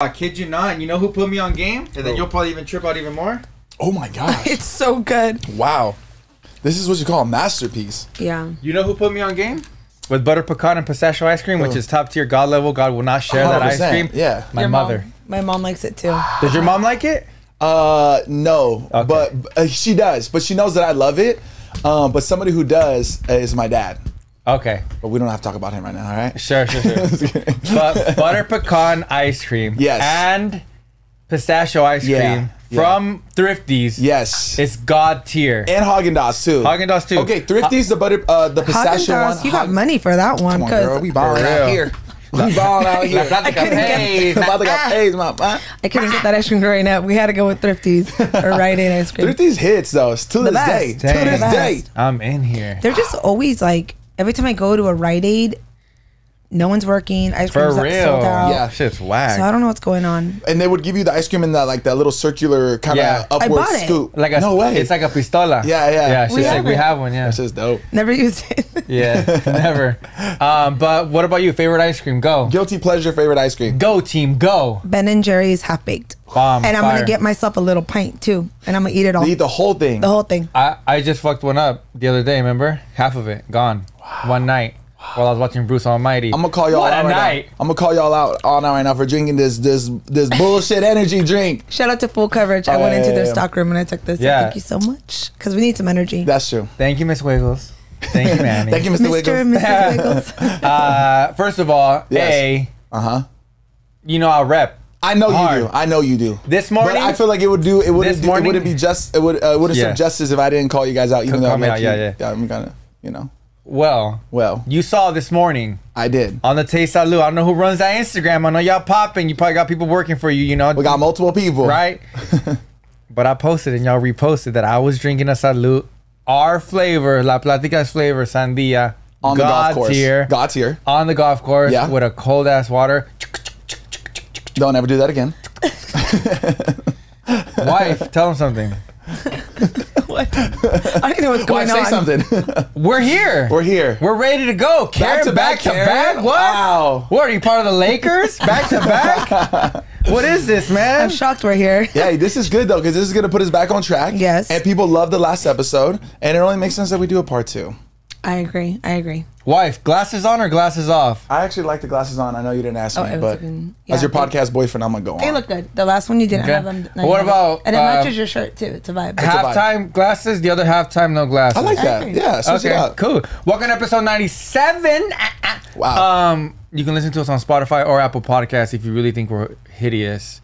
I kid you not. You know who put me on game? And then you'll probably even trip out even more. Oh my gosh. It's so good. wow. This is what you call a masterpiece. Yeah. You know who put me on game? With butter pecan and pistachio ice cream, which is top tier God level. God will not share that ice cream. yeah. My Your mother. Mom, my mom likes it too. Does your mom like it? Uh, no, Okay. but uh, she does. But she knows that I love it. Um, but somebody who does uh, is my dad. Okay. But we don't have to talk about him right now. All right. Sure, sure, sure. but butter pecan ice cream. Yes. And pistachio ice Yeah, cream yeah. from Thrifties. yes. It's God tier. and Haagen Dazs too. Haagen Dazs too. Okay, Thrifty's the butter, uh, the pistachio one. you got Haag- money for that one Come on, because We balling out here. We balling out here. La plática couldn't get- pays. About to got pays, man. I couldn't get that ice cream growing up. We had to go with Thrifties or Rite Aid ice cream. Thrifty's hits though. To this best. day. To this day. I'm in here. They're just always like every time I go to a Rite Aid, no one's working. Ice For cream's real. sold out. Yeah. Shit's whack. So I don't know what's going on. And they would give you the ice cream in that like that little circular kind of Yeah. I upward bought it. scoop. like a, no way. It's like a pistola. Yeah, yeah. Yeah, she's We like, have we it. have one, yeah. That's just dope. Never used it. Yeah, never. Um, but what about you? Favorite ice cream? Go. Guilty pleasure favorite ice cream. Go team, go. ben and Jerry's half baked. Bomb. and I'm fire. gonna get myself a little pint too, and I'm gonna eat it all, They eat the whole thing. the whole thing. I, I just fucked one up the other day, remember? Half of it gone. One night while I was watching Bruce Almighty. I'm gonna call y'all What out a right night. now. I'm gonna call y'all out all night right now for drinking this this this bullshit energy drink. Shout out to Full Coverage. I went yeah, into yeah, their yeah. stock room and I took this. Yeah. Thank you so much because we need some energy. That's true. Thank you, Miss Wiggles. Thank you, Manny. Thank you, Mr. Mr. Wiggles. and Mrs. Wiggles. Uh, first of all, Yes. A, Uh huh. you know I rep. I know Hard. you do. I know you do. This morning, But I feel like it would do. It wouldn't. This Do, it morning- wouldn't be just. It would. Uh, it would have Yeah. serve justice if I didn't call you guys out. Even Call though I'm out, low-key- yeah, yeah. I'm gonna. You know. Well, Well, you saw this morning I did. on the Taste Salud. I don't know who runs that Instagram. I know y'all popping. You probably got people working for you, you know. We got multiple people. right? but I posted and y'all reposted that I was drinking a Salud, our flavor, La Platica's flavor, Sandia, On the golf course. tier, God tier. on the golf course Yeah. with a cold ass water. Don't ever do that again. Wife, tell him something. what? I don't know what's Why going say on. something? We're here. We're here. We're ready to go. Karen, to back, to back. What? Wow. What are you part of the Lakers? Back to back. what is this, man? I'm shocked we're here. Yeah, this is good though because this is gonna put us back on track. Yes. And people love the last episode, and it only makes sense that we do a part two. I agree. I agree. Wife, glasses on or glasses off? I actually like the glasses on. I know you didn't ask Oh, me, it was but as your yeah. podcast boyfriend, I'm gonna go on. They look good. The last one you didn't Okay. have them. now you What have them. about, And it uh, matches your shirt too. It's a vibe. a vibe. Halftime glasses, the other halftime no glasses. I like that. agree. Yeah, switch it Okay, up. cool. Welcome to episode 97. Wow. Um, you can listen to us on Spotify or Apple Podcasts if you really think we're hideous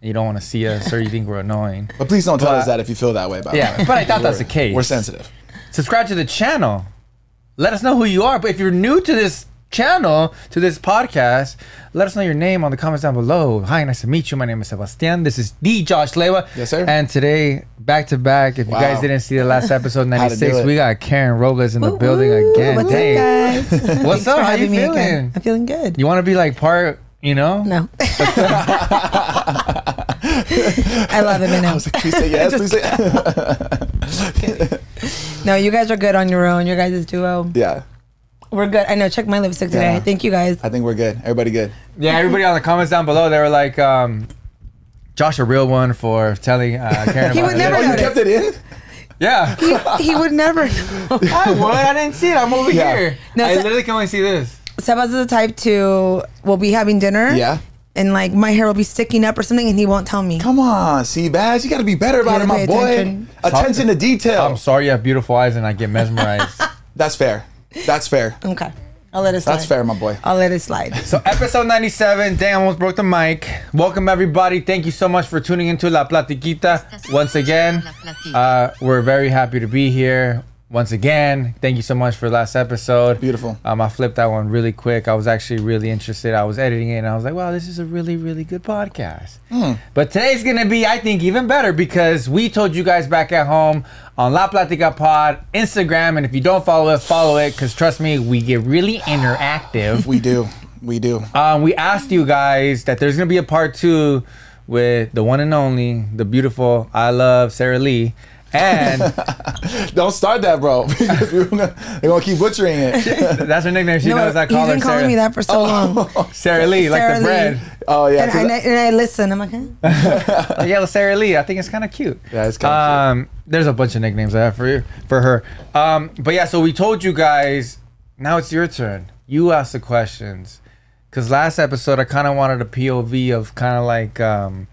and you don't want to see us or you think we're annoying. but please don't tell but- us that if you feel that way about Yeah, it. but I thought that's the case. We're sensitive. Subscribe to the channel. Let us know who you are. But if you're new to this channel, to this podcast, let us know your name on the comments down below. Hi, nice to meet you. My name is Sebastian. This is the Josh Lewa. Yes, sir. And today, back to back, if Wow. you guys didn't see the last episode, How to do 96, we got Karen Robles in the Woo, building again. What's Dang. up, guys? What's Thanks up? How you having again. feeling? I'm feeling good. You want to be like part, you know? No. I love it. I I was like, please say yes. please say. No, you guys are good on your own. Your guys' is duo. yeah, We're good. I know. Check my lipstick today. Yeah. Thank you guys. I think we're good. Everybody good. Yeah, everybody on the comments down below, they were like, um, Josh, a real one for telling uh, Karen He about would it. never Oh, you notice. kept it in? Yeah. he would never know. I would. I didn't see it. I'm over Yeah. here. No, I so- literally can only see this. Sebas is the type to will be having dinner. Yeah. And like my hair will be sticking up or something, and he won't tell me. Come on, Sebas, you got to be better about it, my boy. attention. Attention to detail. I'm sorry you have beautiful eyes and I get mesmerized. That's fair. That's fair. Okay, I'll let it slide. That's fair, my boy. I'll let it slide. so episode 97, damn, almost broke the mic. Welcome everybody. Thank you so much for tuning into La Platiquita once again. Uh, we're very happy to be here once again. Thank you so much for last episode. Beautiful. Um, I flipped that one really quick. I was actually really interested. I was editing it and I was like, wow, this is a really, really good podcast. But today's going to be, I think, even better because we told you guys back at home on La Platica Pod, Instagram. And if you don't follow it, follow it because trust me, we get really interactive. We do. We do. Um, we asked you guys that there's gonna be a part two with the one and only, the beautiful I love Sarah Lee. And Don't start that, bro. because we're gonna, they're gonna keep butchering it. that's her nickname. She no, knows I he's call her You've been calling Sarah, me that for so long. Sarah Lee, Sarah like Sarah the Lee. bread. oh yeah. And, 'cause and, I, I- and I listen. I'm like, huh? yeah, well, Sarah Lee. I think it's kind of cute. Yeah, it's kinda um, There's a bunch of nicknames I have for you, for her. Um, but yeah, so we told you guys. Now it's your turn. You ask the questions. Cause last episode I kind of wanted a POV of kind of like, um,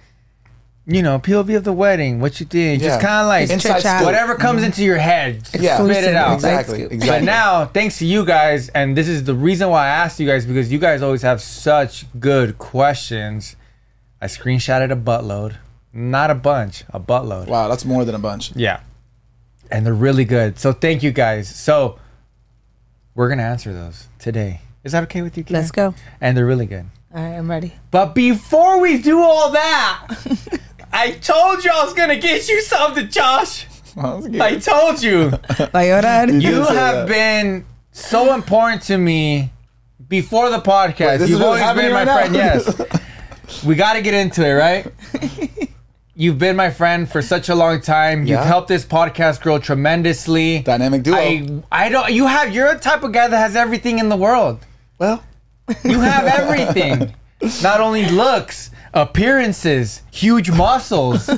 you know, POV of the wedding. What you did, Yeah. just kind of like Inside chit-chat. scoop. whatever mm-hmm. comes into your head. just Yeah. spit it out. Exactly. Exactly. But now, thanks to you guys, and this is the reason why I asked you guys because you guys always have such good questions. I screenshotted a buttload, not a bunch, a buttload. Wow, that's more than a bunch. Yeah, and they're really good. So thank you guys. So we're gonna answer those today. Is that okay with you? Karen? Let's go. And they're really good. All right, I'm ready. But before we do all that, I told you I was gonna get you something, Josh. I told you. Bye, llorar. You did have that. been so important to me before the podcast. Wait, You've always been my right friend. now? Yes. we got to get into it, right? You've been my friend for such a long time. You've helped this podcast grow tremendously. Dynamic duo. I I don't you have you're a type of guy that has everything in the world. well, You have everything. Not only looks, appearances, huge muscles,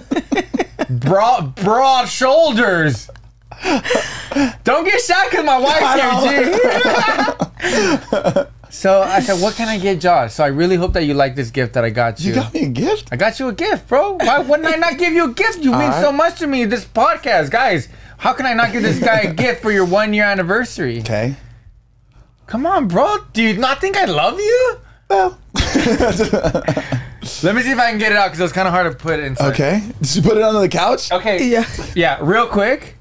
broad broad shoulders. Don't get shot because my wife's here, G. so I said, "What can I get Josh?" So I really hope that you like this gift that I got you. you got me a gift. I got you a gift, bro. Why wouldn't I not give you a gift? You mean Alright. so much to me. This podcast, guys. How can I not give this guy a gift for your one year anniversary? Okay. Come on, bro. Do you not think I love you? Well. Let me see if I can get it out because it was kind of hard to put inside. Okay. Did you put it under the couch? Okay. Yeah. Yeah, real quick.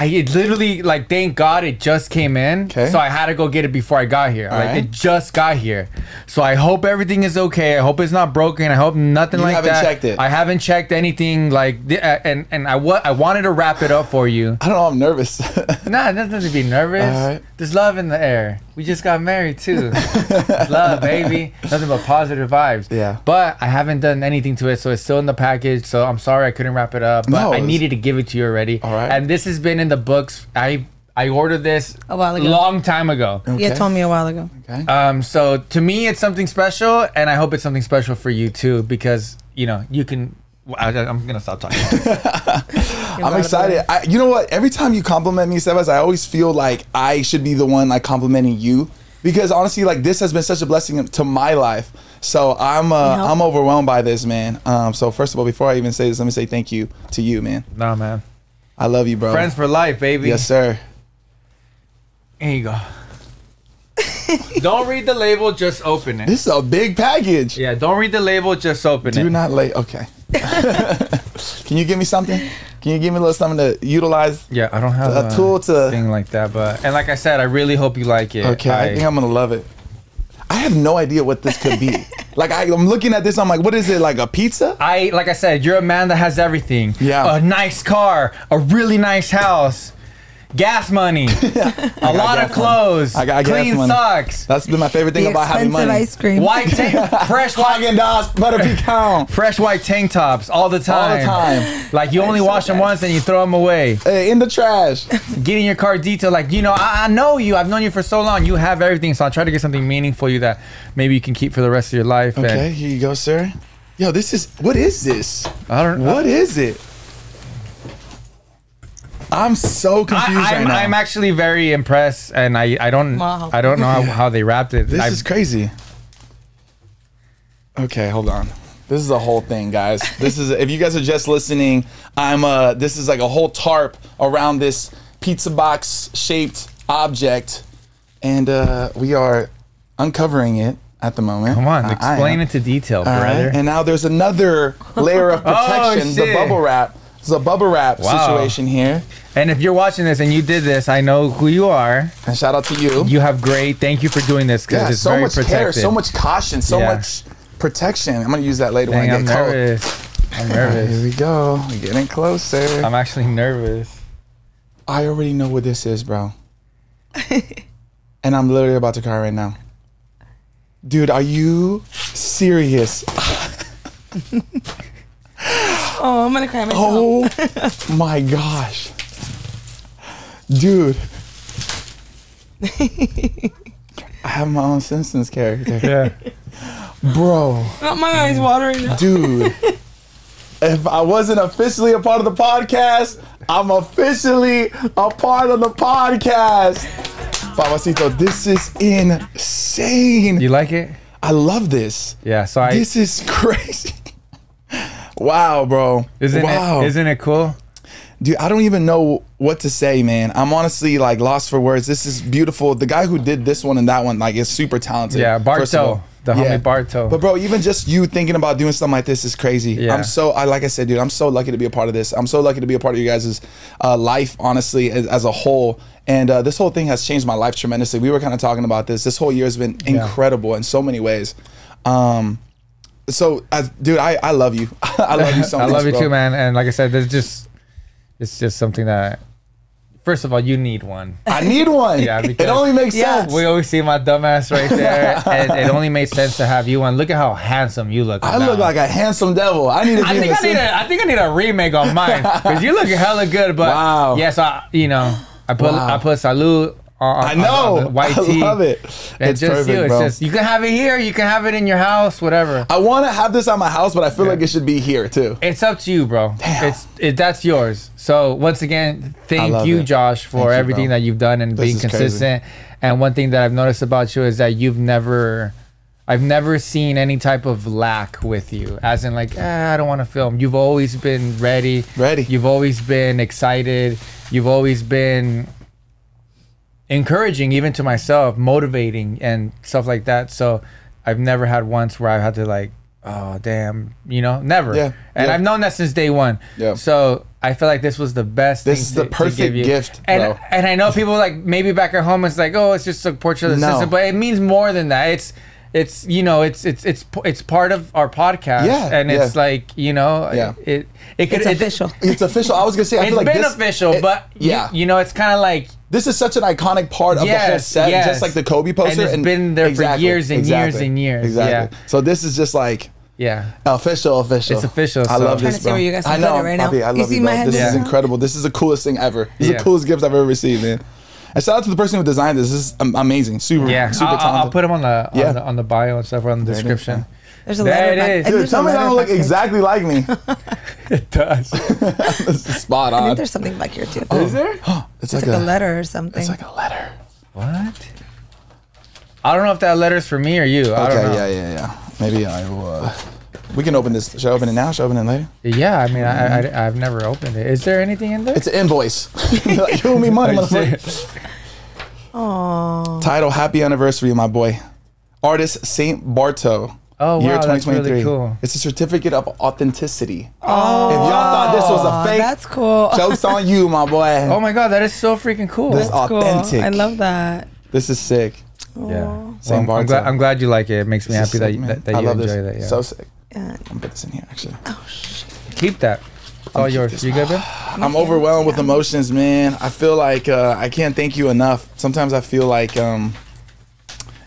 I it literally like thank God it just came in. Okay. So I had to go get it before I got here. like right. it just got here. So I hope everything is okay. I hope it's not broken. I hope nothing You like haven't that. checked it. I haven't checked anything like uh, and and I wa- I wanted to wrap it up for you. I don't know. I'm nervous. Nah, nothing to be nervous. There's love in the air. We just got married too. Love, baby. Nothing but positive vibes. Yeah. But I haven't done anything to it, so it's still in the package. So I'm sorry I couldn't wrap it up. But No, I needed to give it to you already. Alright. And this has been in the books. I I ordered this A while ago. long time ago. You had told me a while ago. okay. Um, so to me, it's something special, and I hope it's something special for you too, because you know you can. I, I'm gonna stop talking. I'm excited. I, you know what? Every time you compliment me, Sebas, I always feel like I should be the one like complimenting you because honestly, like this has been such a blessing to my life. So I'm uh, help? I'm overwhelmed by this, man. Um, so first of all, before I even say this, let me say thank you to you, man. no, man. I love you, bro. Friends for life, baby. Yes, sir. Here you go. don't read the label, just open it. This is a big package. Yeah, don't read the label, just open Do it. Do not lay. Okay. Can you give me something? Can you give me a little something to utilize? Yeah, I don't have A a, tool to- thing like that, but and like I said, I really hope you like it. Okay, I, think I'm gonna love it. I have no idea what this could be. like I, I'm looking at this, I'm like, what is it? Like a pizza? I like I said, you're a man that has everything. Yeah. A nice car, a really nice house, gas money, a lot of clothes, I got clean money. socks, That's been my favorite thing The about having money. ice cream. white tank, fresh white, Haagen Dazs butter pecan fresh white tank tops all the time. all the time. Like you only wash them once and you throw them away. Hey, in the trash. Getting your car detailed, like you know, I, I know you. I've known you for so long. You have everything, so I'll try to get something meaningful you that maybe you can keep for the rest of your life. and- Okay, here you go, sir. Yo, this is what is this? I don't. Know. What is it? I'm so confused I, I'm, right now. I'm actually very impressed, and I, I don't Wow. I don't know how, how they wrapped it. This I've- is crazy. Okay, hold on. This is a whole thing, guys. This is if you guys are just listening, I'm uh this is like a whole tarp around this pizza box shaped object and uh we are uncovering it at the moment. come on, I- I explain it to detail, All right, brother. And now there's another layer of Oh, protection, the bubble wrap. It's a bubble wrap Wow. situation here. And if you're watching this and you did this, I know who you are. And shout out to you. You have great. Thank you for doing this because yeah, it's so very much protected. care, so much caution, so Yeah. much protection. I'm gonna use that later Dang, when I I'm get cold. nervous. I'm All right, here we go. We're getting closer. I'm actually nervous. I already know what this is, bro. and I'm literally about to cry right now. Dude, are you serious? Oh, I'm gonna cry myself. Oh my gosh. Dude. I have my own Simpsons character. Yeah. Bro, Oh, my eyes watering now. dude. if I wasn't officially a part of the podcast, I'm officially a part of the podcast. Babacito, this is insane. You like it? I love this. Yeah. So I This is crazy. Wow, bro. isn't wow. it isn't it cool? Dude, I don't even know what to say, man. I'm honestly like lost for words. This is beautiful. The guy who did this one and that one, like, is super talented. Yeah, Barto, the homie Barto. But bro, even just you thinking about doing something like this is crazy. Yeah. I'm so, I like I said, dude, I'm so lucky to be a part of this. I'm so lucky to be a part of you guys' uh, life, honestly, as, as a whole. And uh, this whole thing has changed my life tremendously. We were kind of talking about this. This whole year has been incredible in so many ways. Um, so, as, dude, I, I love you. I love you so much. I love you bro. too, man. And like I said, there's just it's just something that first of all you need one. I need one. Yeah, it only makes Yeah. sense. We always see my dumbass right there, and it only made sense to have you on. Look at how handsome you look. I now. look like a handsome devil. I need to be I think I need a I think I need a remake on mine because you look hella good. But Wow. yes, I you know I put Wow. I put Salud. On, I know. white I tee. love it. And It's just perfect, you. It's bro. just you can have it here. You can have it in your house. Whatever. I want to have this at my house, but I feel like it should be here too. It's up to you, bro. Damn. It's it, that's yours. So once again, thank you, it. Josh, for Thank everything bro. that you've done and This being is crazy. consistent. And one thing that I've noticed about you is that you've never, I've never seen any type of lack with you, as in like, eh, I don't want to film. You've always been ready. Ready. You've always been excited. You've always been encouraging, even to myself, motivating and stuff like that. So I've never had once where I've had to like, oh damn, you know, never. Yeah, And yeah. I've known that since day one. Yeah. So I feel like this was the best. This thing is the to- to perfect give gift, And bro. and I know people like maybe back at home it's like, oh, it's just a portrait of the No. system, but it means more than that. It's it's you know it's it's it's it's part of our podcast. Yeah, And it's yeah. like you know Yeah. it it could It's it- official. It's official. I was gonna say. I It's feel like been this, official, it- but you- yeah, you, know it's kind of like this is such an iconic part of the whole set, yes. just like the Kobe poster. And it's been there for years and years and years, Exactly. yeah. So this is just like yeah. official, official. It's official, I so- love I'm trying this, to see bro. where you guys I can know, right now. Poppy, I You love see you, my bro. head This is incredible. This is the coolest thing ever. This is the coolest gift I've ever received, man. And shout out to the person who designed this. This is amazing. Super, Yeah, super I'll, I'll- talented. I'll put them on the, Yeah. on the on the bio and stuff or on the it is, description. There's a There letter. it back- is. I think Dude, tell me that I don't look exactly like me. It does. this is spot I on. think there's something back here too. Oh. Is there? It's It's like, like a, a letter or something. It's like a letter. What? I don't know if that letter's for me or you. I Okay, don't know. yeah, yeah, yeah. Maybe I will. Uh, we can open this. Should I open it now? Should I open it later? Yeah, I mean, I, I I've never opened it. Is there anything in there? It's an invoice. like, you owe me money, Oh, motherfucker. Aww. Title: Happy Anniversary, my boy. Artist Saint Barto. Oh, wow, that's really cool. It's a certificate of authenticity. Oh, If y'all thought this was a fake, that's cool. jokes on you, my boy. Oh my god, that is so freaking cool. This- That's cool. authentic. I love that. This is sick. yeah. Aw. Well, Saint I'm, Barto. glad, I'm glad you like it. It makes me This is happy that, sick, you- man. that, that I you love enjoy this. that. Yeah. So sick. Yeah. I'm gonna put this in here actually. Oh shit. Keep that. It's all yours. this You good, man? I'm overwhelmed with emotions, man. I feel like uh, I can't thank you enough. Sometimes I feel like um,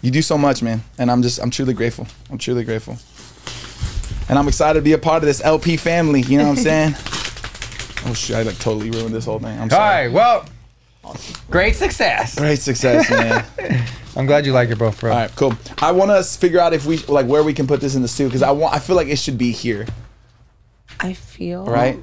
you do so much, man, and I'm just I'm truly grateful. I'm truly grateful, and I'm excited to be a part of this LP family. You know what I'm saying? oh shit! I like totally ruined this whole thing. I'm sorry. All right, Well, great success. Great success, man. I'm glad you like it, bro. For real. All right, cool. I want to figure out if we like where we can put this in the studio because I want. I feel like it should be here, I feel. right?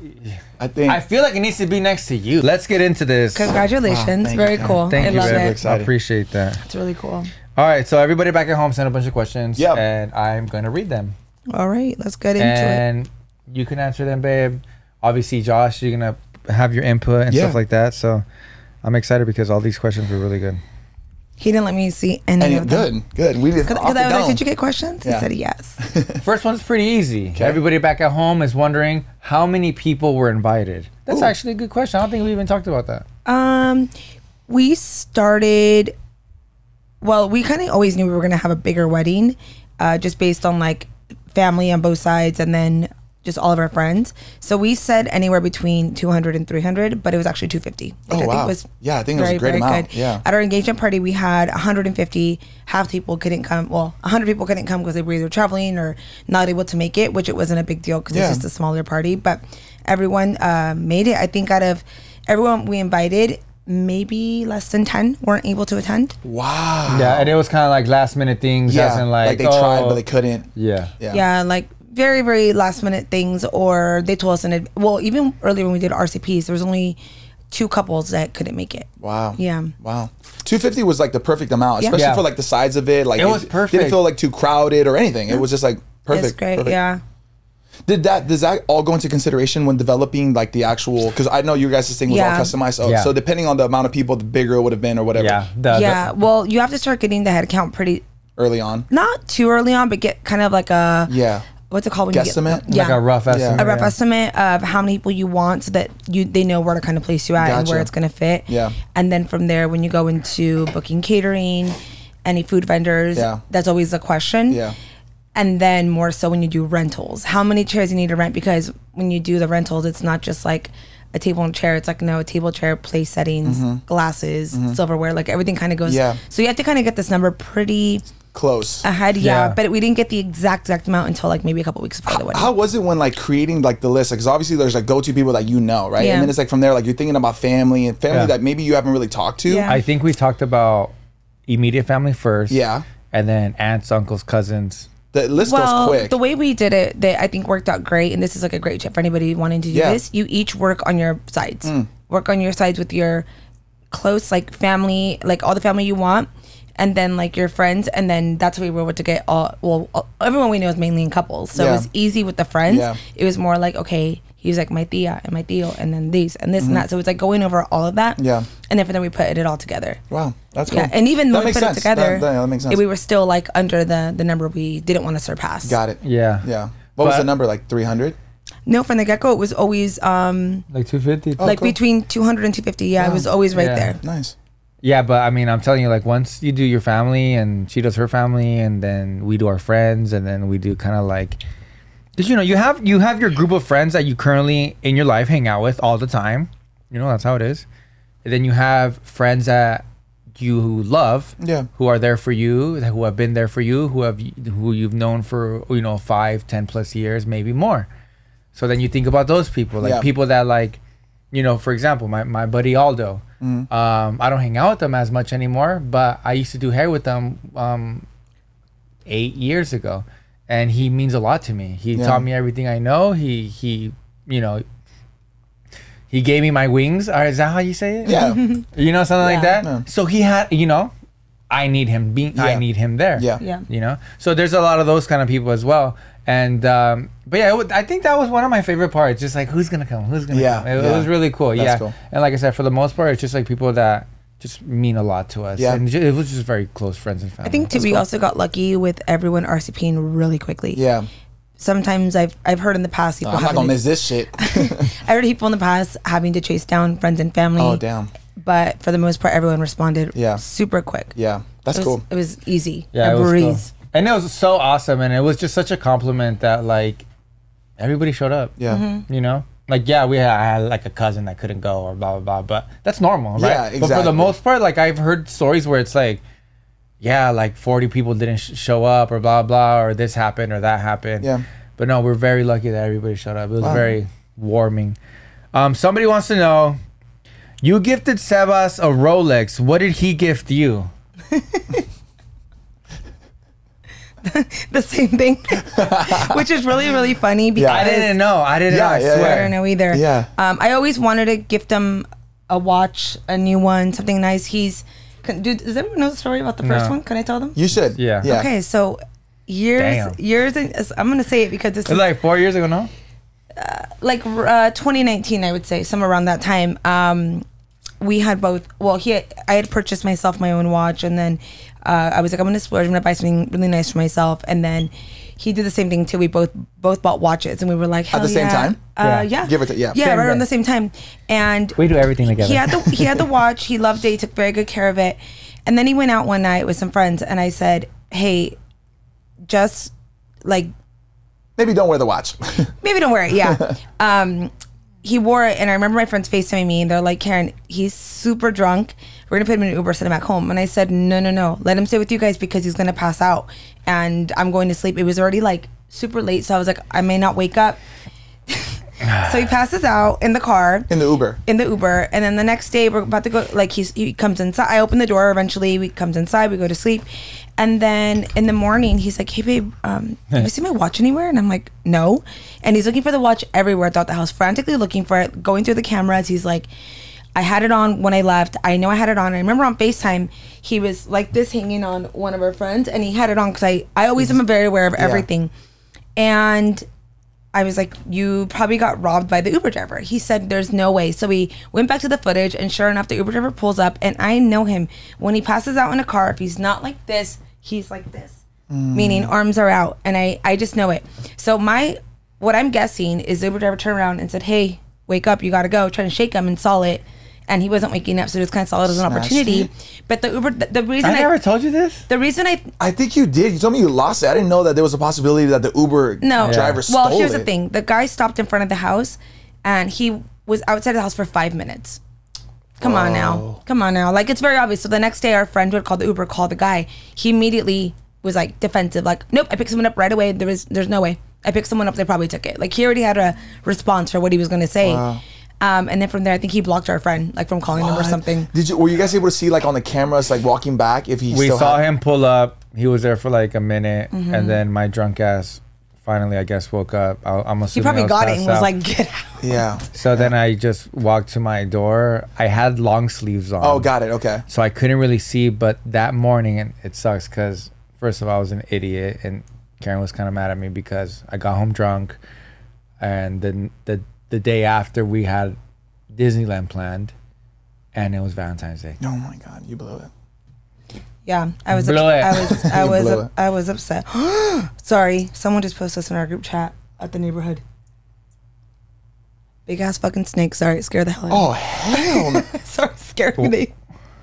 I think. I feel like it needs to be next to you. Let's get into this. Congratulations. Wow, Very you. cool. Thank I you, love it. I appreciate that. It's really cool. All right, so everybody back at home sent a bunch of questions, Yep. and I'm going to read them. All right, let's get into it. and you can answer them, babe. Obviously, Josh, you're gonna have your input and Yeah. stuff like that. So I'm excited because all these questions were really good. He didn't let me see any and of them. good, good. We did. Because off the I was like, did you get questions? He Yeah. said yes. First one's pretty easy. Everybody back at home is wondering how many people were invited. That's Ooh. actually a good question. I don't think we even talked about that. Um, we started. Well, we kind of always knew we were gonna have a bigger wedding, uh, just based on like family on both sides, and then just all of our friends. So we said anywhere between 200 and 300, but it was actually 250. Oh, which wow. Yeah, I think it was a great amount. Yeah. At our engagement party, we had 150. Half people couldn't come. Well, 100 people couldn't come because they were either traveling or not able to make it, which it wasn't a big deal because Yeah. it's just a smaller party. But everyone uh, made it. I think out of everyone we invited, maybe less than 10 weren't able to attend. Wow. Yeah, and it was kind of like last minute things. Yeah. as in Like, like, they tried, oh, but they oh. couldn't. Yeah. Yeah. yeah, like very very last minute things or they told us in ad- well even earlier when we did rcps there was only two couples that couldn't make it Wow. Yeah. Wow. 250 was like the perfect amount, especially Yeah. for like the size of it. Like It was perfect. Didn't feel like too crowded or anything. It was just like perfect. it's great perfect. yeah Did that does that all go into consideration when developing like the actual? Because I know your guys' thing was Yeah. all customized. So, Yeah. so depending on the amount of people, the bigger it would have been or whatever. Yeah. The, the- yeah well you have to start getting the head count pretty Early on. not too early on but get kind of like a Yeah. what's it called when Guesstimate? you get yeah like a rough estimate. a rough yeah. estimate of how many people you want so that you they know where to kind of place you at and where it's going to fit Yeah. and then from there when you go into booking catering any food vendors Yeah. that's always a question Yeah. And then more so when you do rentals how many chairs you need to rent because when you do the rentals it's not just like a table and chair it's like no a table chair place settings mm-hmm. glasses mm-hmm. silverware like everything kind of goes. Yeah. so you have to kind of get this number pretty Close. ahead yeah, Yeah. but we didn't get the exact exact amount until like maybe a couple weeks before the wedding How was it when like creating like the list? Because obviously there's like go-to people that you know, right? Yeah. And then it's like from there, like you're thinking about family and family Yeah. that maybe you haven't really talked to. Yeah. I think we talked about immediate family first. Yeah. And then aunts, uncles, cousins. The list well, goes quick. the way we did it, that I think worked out great, and this is like a great tip for anybody wanting to do Yeah. This. You each work on your sides. Mm. Work on your sides with your close, like family, like all the family you want, and then like your friends, and then that's what we were able to get all. Well, all- everyone we know is mainly in couples, so Yeah. it was easy with the friends. Yeah. It was more like okay, he was like my tia and my tío, and then these and this and that. So it's like going over all of that. Mm-hmm. Yeah. and then from there we put it all together. wow, that's cool. Yeah, and even that when we put sense. it together, That, that- that makes sense. we were still like under the the number we didn't want to surpass. Got it. Yeah. Yeah. What was the number? Like 300? No, from the get go, it was always um Like 250. Oh, like cool. between 200 and 250. Yeah, it was always right Yeah. there. Nice. Yeah, but I mean, I'm telling you, like once you do your family and she does her family, and then we do our friends, and then we do kind of like, because you know, you have you have your group of friends that you currently in your life hang out with all the time. You know, that's how it is. And then you have friends that you love, Yeah. who are there for you, who have been there for you, who have who you've known for you know five, ten plus years, maybe more. So then you think about those people, like Yeah. people that like, you know, for example, my, my buddy Aldo. Mm-hmm. Um, I don't hang out with them as much anymore, but I used to do hair with them um, eight years ago, and he means a lot to me. He Yeah. taught me everything I know. He he, you know, he gave me my wings. Or is that how you say it? Yeah. You know, something like that. Yeah. So he had, you know, I need him. Being, I need him there. Yeah. Yeah. You know, so there's a lot of those kind of people as well. And um, but yeah, it wa- I think that was one of my favorite parts. Just like who's gonna come, who's gonna Yeah, come. It, it was really cool. That's yeah. cool. And like I said, for the most part, it's just like people that just mean a lot to us. Yeah. And it was just very close friends and family. I think too, we also got lucky with everyone RCPing really quickly. Yeah. Sometimes I've I've heard in the past people I'm not gonna to- miss this shit. I heard people in the past having to chase down friends and family. oh damn. But for the most part, everyone responded. Yeah. Super quick. Yeah. That's It was, cool. It was easy. Yeah, a it was cool. And it was so awesome, and it was just such a compliment that like everybody showed up. Yeah. Mm-hmm. You know, like yeah, we had, I had like a cousin that couldn't go or blah blah blah, but that's normal, right? Yeah, exactly. But for the most part, like I've heard stories where it's like, yeah, like forty people didn't sh- show up or blah blah, or this happened or that happened. Yeah. But no, we're very lucky that everybody showed up. It was Wow. very warming. Um, somebody wants to know, you gifted Sebas a Rolex. What did he gift you? The same thing, which is really really funny because I didn't know. I didn't Yeah, know. I yeah, I don't know either. Yeah. Um, I always wanted to gift him a watch, a new one, something nice. He's, can, dude, does everyone know the story about the first No. one? Can I tell them? You should. Yeah. Yeah. Okay, so years, Damn. years, and- I'm gonna say it because this It's is like four years ago, no? like uh, 2019, I would say, somewhere around that time. Um, we had both. Well, he, had, I had purchased myself my own watch, and then uh, I was like, I'm gonna splurge. I'm gonna buy something really nice for myself, and then. He did the same thing too. We both both bought watches, and we were like, At Hell the same yeah. time? Uh, Yeah. yeah, Give or take, yeah. yeah, Same right around the same time. And We do everything together. he had the he had the watch. He loved it. He took very good care of it. And then he went out one night with some friends, and I said, "Hey, just like Maybe don't wear the watch. maybe don't wear it. Yeah. um, he wore it, and I remember my friends FaceTiming me, and they're like, "Karen, he's super drunk. We're gonna put him in an Uber, send him back home." And I said, "No, no, no. Let him stay with you guys because he's gonna pass out, and I'm going to sleep." It was already like super late, so I was like, "I may not wake up." so he passes out in the car In the Uber. in the Uber, and then the next day we're about to go. Like he's he comes inside. I open the door. Eventually, he comes inside. We go to sleep, and then in the morning he's like, "Hey babe, um, have you seen my watch anywhere?" And I'm like, "No," and he's looking for the watch everywhere throughout the house, frantically looking for it, going through the cameras. He's like. I had it on when I left. I know I had it on. I remember on FaceTime, he was like this hanging on one of our friends, and he had it on because I, I always am very aware of everything. And I was like, you probably got robbed by the Uber driver. He said, there's no way. So we went back to the footage, and sure enough, the Uber driver pulls up, and I know him. When he passes out in a car, if he's not like this, he's like this, mm. meaning arms are out, and I, I just know it. So my, what I'm guessing is the Uber driver turned around and said, hey, wake up, you gotta go, trying to shake him and saw it. And he wasn't waking up, so it was kind of solid as an Snatched opportunity. it? But the Uber, the, the reason I I, never told you this. the reason I I think you did. You told me you lost it. I didn't know that there was a possibility that the Uber No. driver stole Well, here's it. the thing. The guy stopped in front of the house and he was outside the house for five minutes. Come on now. Come on now. Like it's very obvious. So the next day our friend would call the Uber call the guy. He immediately was like defensive, like, Nope, I picked someone up right away. There was there's no way. I picked someone up, they probably took it. Like he already had a response for what he was gonna say. Um, and then from there I think he blocked our friend, like from calling him or something. Did you? Were you guys able to see like on the cameras, like walking back, if he We still saw had, him pull up. He was there for like a minute, Mm-hmm. and then my drunk ass finally, I guess, woke up. I, I'm He assuming probably got it passed and was out. like, Get out. Yeah. So then I just walked to my door. I had long sleeves on. Oh, got it. Okay. So I couldn't really see, but that morning, and it sucks because first of all, I was an idiot, and Karen was kind of mad at me because I got home drunk, and then the the day after we had Disneyland planned, and it was Valentine's Day. Oh my God, you blew it. Yeah, I was. Blew ups- it. I was. I was. it. I was upset. Sorry, someone just posted this in our group chat at the neighborhood. Big ass fucking snake. Sorry, it scared the hell out of me. Oh hell, no. Sorry, scared me.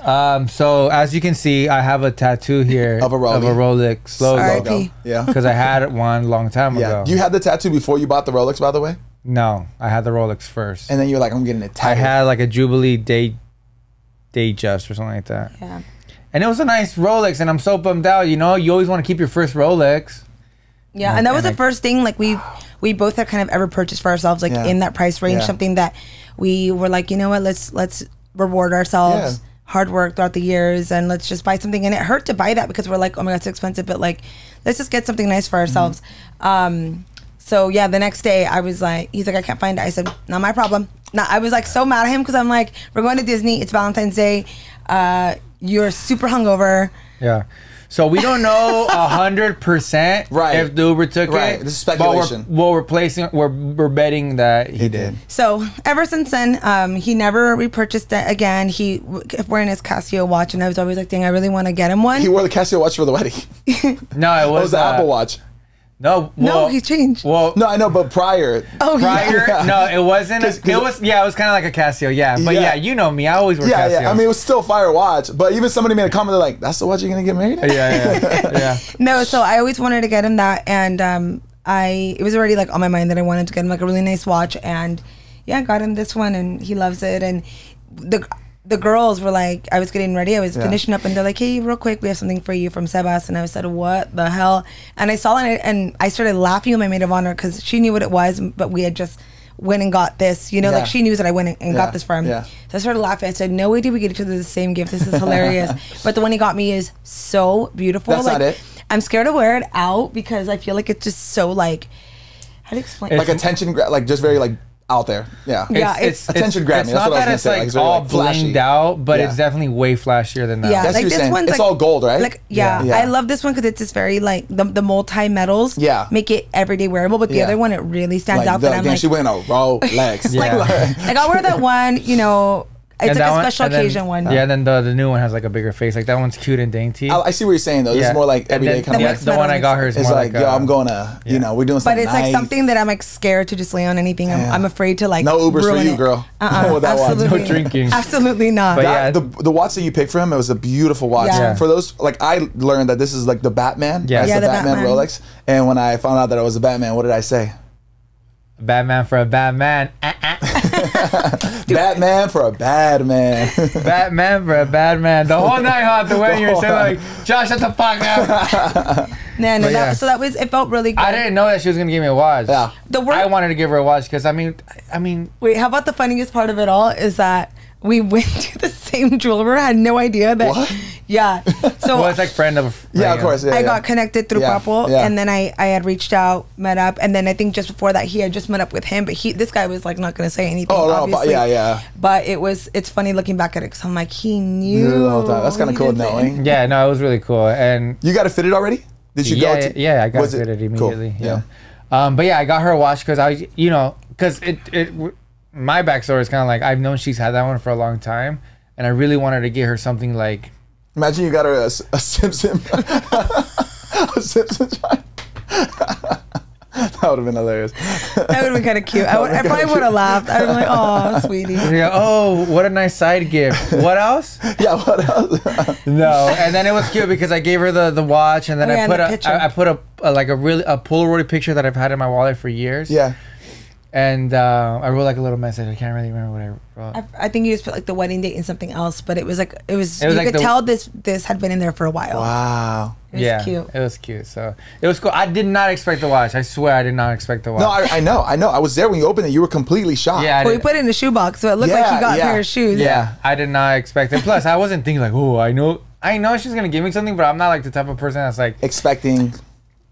Um, so as you can see, I have a tattoo here Of a Rolex. of a Rolex logo Sorry. logo. Yeah. because I had one a long time Yeah. ago. You had the tattoo before you bought the Rolex, by the way, no, I had the Rolex first. and then you're like, I'm getting a it I had like a Jubilee day, Datejust or something like that. Yeah. And it was a nice Rolex, and I'm so bummed out. You know, you always want to keep your first Rolex. Yeah, and that was And the I- first thing like we we both had kind of ever purchased for ourselves, like Yeah. in that price range, Yeah. something that we were like, you know what, let's let's reward ourselves. Yeah. Hard work throughout the years, and let's just buy something. And it hurt to buy that because we're like, oh my god, it's expensive. But like, let's just get something nice for ourselves. Um, so yeah, the next day I was like, he's like, I can't find it. I said, not my problem. Not. I was like so mad at him because I'm like, we're going to Disney. It's Valentine's Day. Uh, you're super hungover. Yeah. So we don't know a hundred percent Right. if the Uber took Right. it. This is speculation. But we're, well, we're placing, we're, we're betting that he, He did. did. So ever since then, um, he never repurchased it again. He w- kept wearing his Casio watch, and I was always like, "Dang, I really want to get him one." He wore the Casio watch for the wedding. No, it It was, was the uh, Apple Watch. No, no, he changed. Well, No, I know, but prior. oh, prior, Yeah. no, it wasn't. 'cause- it was, yeah, it was kind of like a Casio, yeah. But Yeah. yeah, you know me, I always wear Yeah, Casios. yeah. I mean, it was still fire watch, but even somebody made a comment. They're like, "That's the watch you're gonna get married?" in?" yeah, yeah, yeah. No, so I always wanted to get him that, and um, I it was already like on my mind that I wanted to get him like a really nice watch, and yeah, I got him this one, and he loves it, and the. The girls were like, I was getting ready, I was Yeah. finishing up, and they're like, "Hey, real quick, we have something for you from Sebas." And I said, "What the hell?" And I saw it, and I started laughing with my maid of honor because she knew what it was, but we had just went and got this. You know, Yeah. like she knew that I went and Yeah, got this for him. yeah. So I started laughing. I said, "No way did we get each other the same gift. This is hilarious." but the one he got me is so beautiful. That's like, not it. I'm scared to wear it out because I feel like it's just so like how do you explain? Like attention, gra- like just very like out there. Yeah. Yeah, it's- Attention grabbing, It's that's not what I that was it's gonna say, like, like, it's all like, blinged out, but Yeah. it's definitely way flashier than that. yeah, That's what like you're this saying. one's It's like all gold, right? Like yeah, Yeah. I love this one because it's just very like the the multi metals. Yeah. make it everyday wearable. But the Yeah. other one, it really stands Like, out. the, That I'm damn, like, she went a Rolex. Yeah. like, like I'll wear that one, you know, It's And like that a special and then- occasion one. Yeah, and then the the new one has like a bigger face. Like that one's cute and dainty. I, I see what you're saying though. This Yeah. is more like everyday kind of yeah, like. the one I got her is It's more like, like, yo, uh, I'm gonna, you know, we're doing something. But something it's like something that I'm like scared to just lay on anything. I'm, Yeah. I'm afraid to like No Ubers for you, it. girl. Uh-uh, With that watch. absolutely, No drinking. Absolutely not. But That- yeah. the the watch that you picked for him, it was a beautiful watch. Yeah. For those, like I learned that this is like the Batman. Yeah. That's Yeah, the, the Batman, Batman. Rolex. And when I found out that it was a Batman, what did I say? Batman for a bad man. Eh, eh. Batman for a bad man. Batman for a bad man. The whole night, huh? The way you were saying like, Josh, shut the fuck up. no, no, But that, yeah. so that was it. Felt really good. I didn't know that she was gonna give me a watch. Yeah. The word- I wanted to give her a watch because I mean, I mean, Wait, how about the funniest part of it all is that we went to the same jeweler. I had no idea that. What? Yeah. So well, it's like friend of. A, yeah, of course. Yeah, I yeah. got connected through Yeah, Papo, yeah. and then I I had reached out, met up, and then I think just before that he had just met up with him, but he this guy was like not gonna say anything. Oh, no, but yeah, yeah. But it was it's funny looking back at it because I'm like he knew Knew the whole time. That's kinda cool didn't knowing. Yeah, no, it was really cool, and You got it fitted already? Did you yeah, go? To, yeah, I got was it fitted cool. immediately. Yeah. Um, but yeah, I got her a watch because I, you know, because it, it, my backstory is kind of like I've known she's had that one for a long time, and I really wanted to get her something like. Imagine you got her a, a Simpson, a Simpson chime. that would have been hilarious. That would have been kind of cute. I, would, I probably would have laughed. I was like, oh, sweetie. Yeah, oh, what a nice side gift. What else? yeah. What else? No, and then it was cute because I gave her the, the watch, and then Oh, yeah, I and put the a picture. I, I put a, a like a really a Polaroid picture that I've had in my wallet for years. yeah. And uh, I wrote like a little message. I can't really remember what I wrote. I, I think you just put like the wedding date and something else, but it was like it was. It was you like could the- tell this this had been in there for a while. Wow. It was yeah, cute. it was cute. So it was cool. I did not expect the watch. I swear, I did not expect the watch. No, I, I know. I know. I was there when you opened it. You were completely shocked. yeah, I Well, we put it in a shoebox, so it looked like Yeah, he got yeah. a pair of shoes. yeah, I did not expect it. Plus, I wasn't thinking like, oh, I know, I know she's gonna give me something, but I'm not like the type of person that's like, Expecting.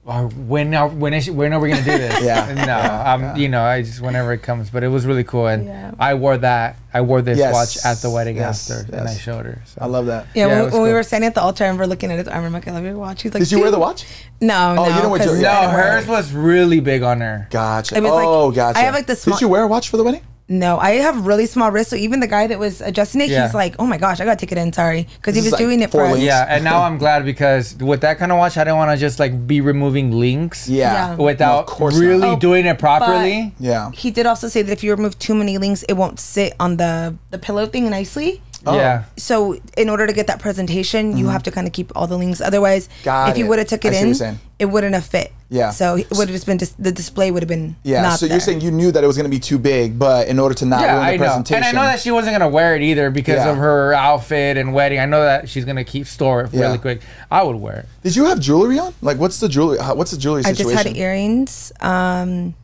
Oh, when are when is when are we gonna do this? Yeah. no, I'm you know, I just whenever it comes. But it was really cool, and Yeah. I wore that. I wore this Yes. watch at the wedding Yes, after, and I showed her. So. I love that. Yeah, Yeah, it when, was when we were standing at the altar and we're looking at his arm, I'm like, I love your watch. He's like, Did you wear the watch? No, Oh, no. you don't wear 'cause jewelry. No, I didn't wear hers was really big on her. Gotcha. It was like- oh, gotcha. I have, like, the small- Did you wear a watch for the wedding? No, I have really small wrists. So even the guy that was adjusting it, Yeah. he's like, "Oh my gosh, I gotta take it in." Sorry, because he was like doing it for four us. Yeah, and now I'm glad because with that kind of watch, I didn't want to just like be removing links. Yeah. Yeah. Without No, really. Oh, doing it properly. Yeah. He did also say that if you remove too many links, it won't sit on the the pillow thing nicely. Oh. Yeah. So in order to get that presentation, you have to kind of keep all the links. Otherwise, Mm-hmm. Got if you would have took it see in, it wouldn't have fit. Yeah. So it would have just been dis- the display would have been Yeah. Not so there. you're saying you knew that it was going to be too big, but in order to not Yeah, ruin the I know. presentation. And I know that she wasn't gonna wear it either because Yeah. of her outfit and wedding. I know that she's gonna keep store it Yeah. really quick. I would wear it. Did you have jewelry on? Like, what's the jewelry? how- What's the jewelry I just had earrings, um,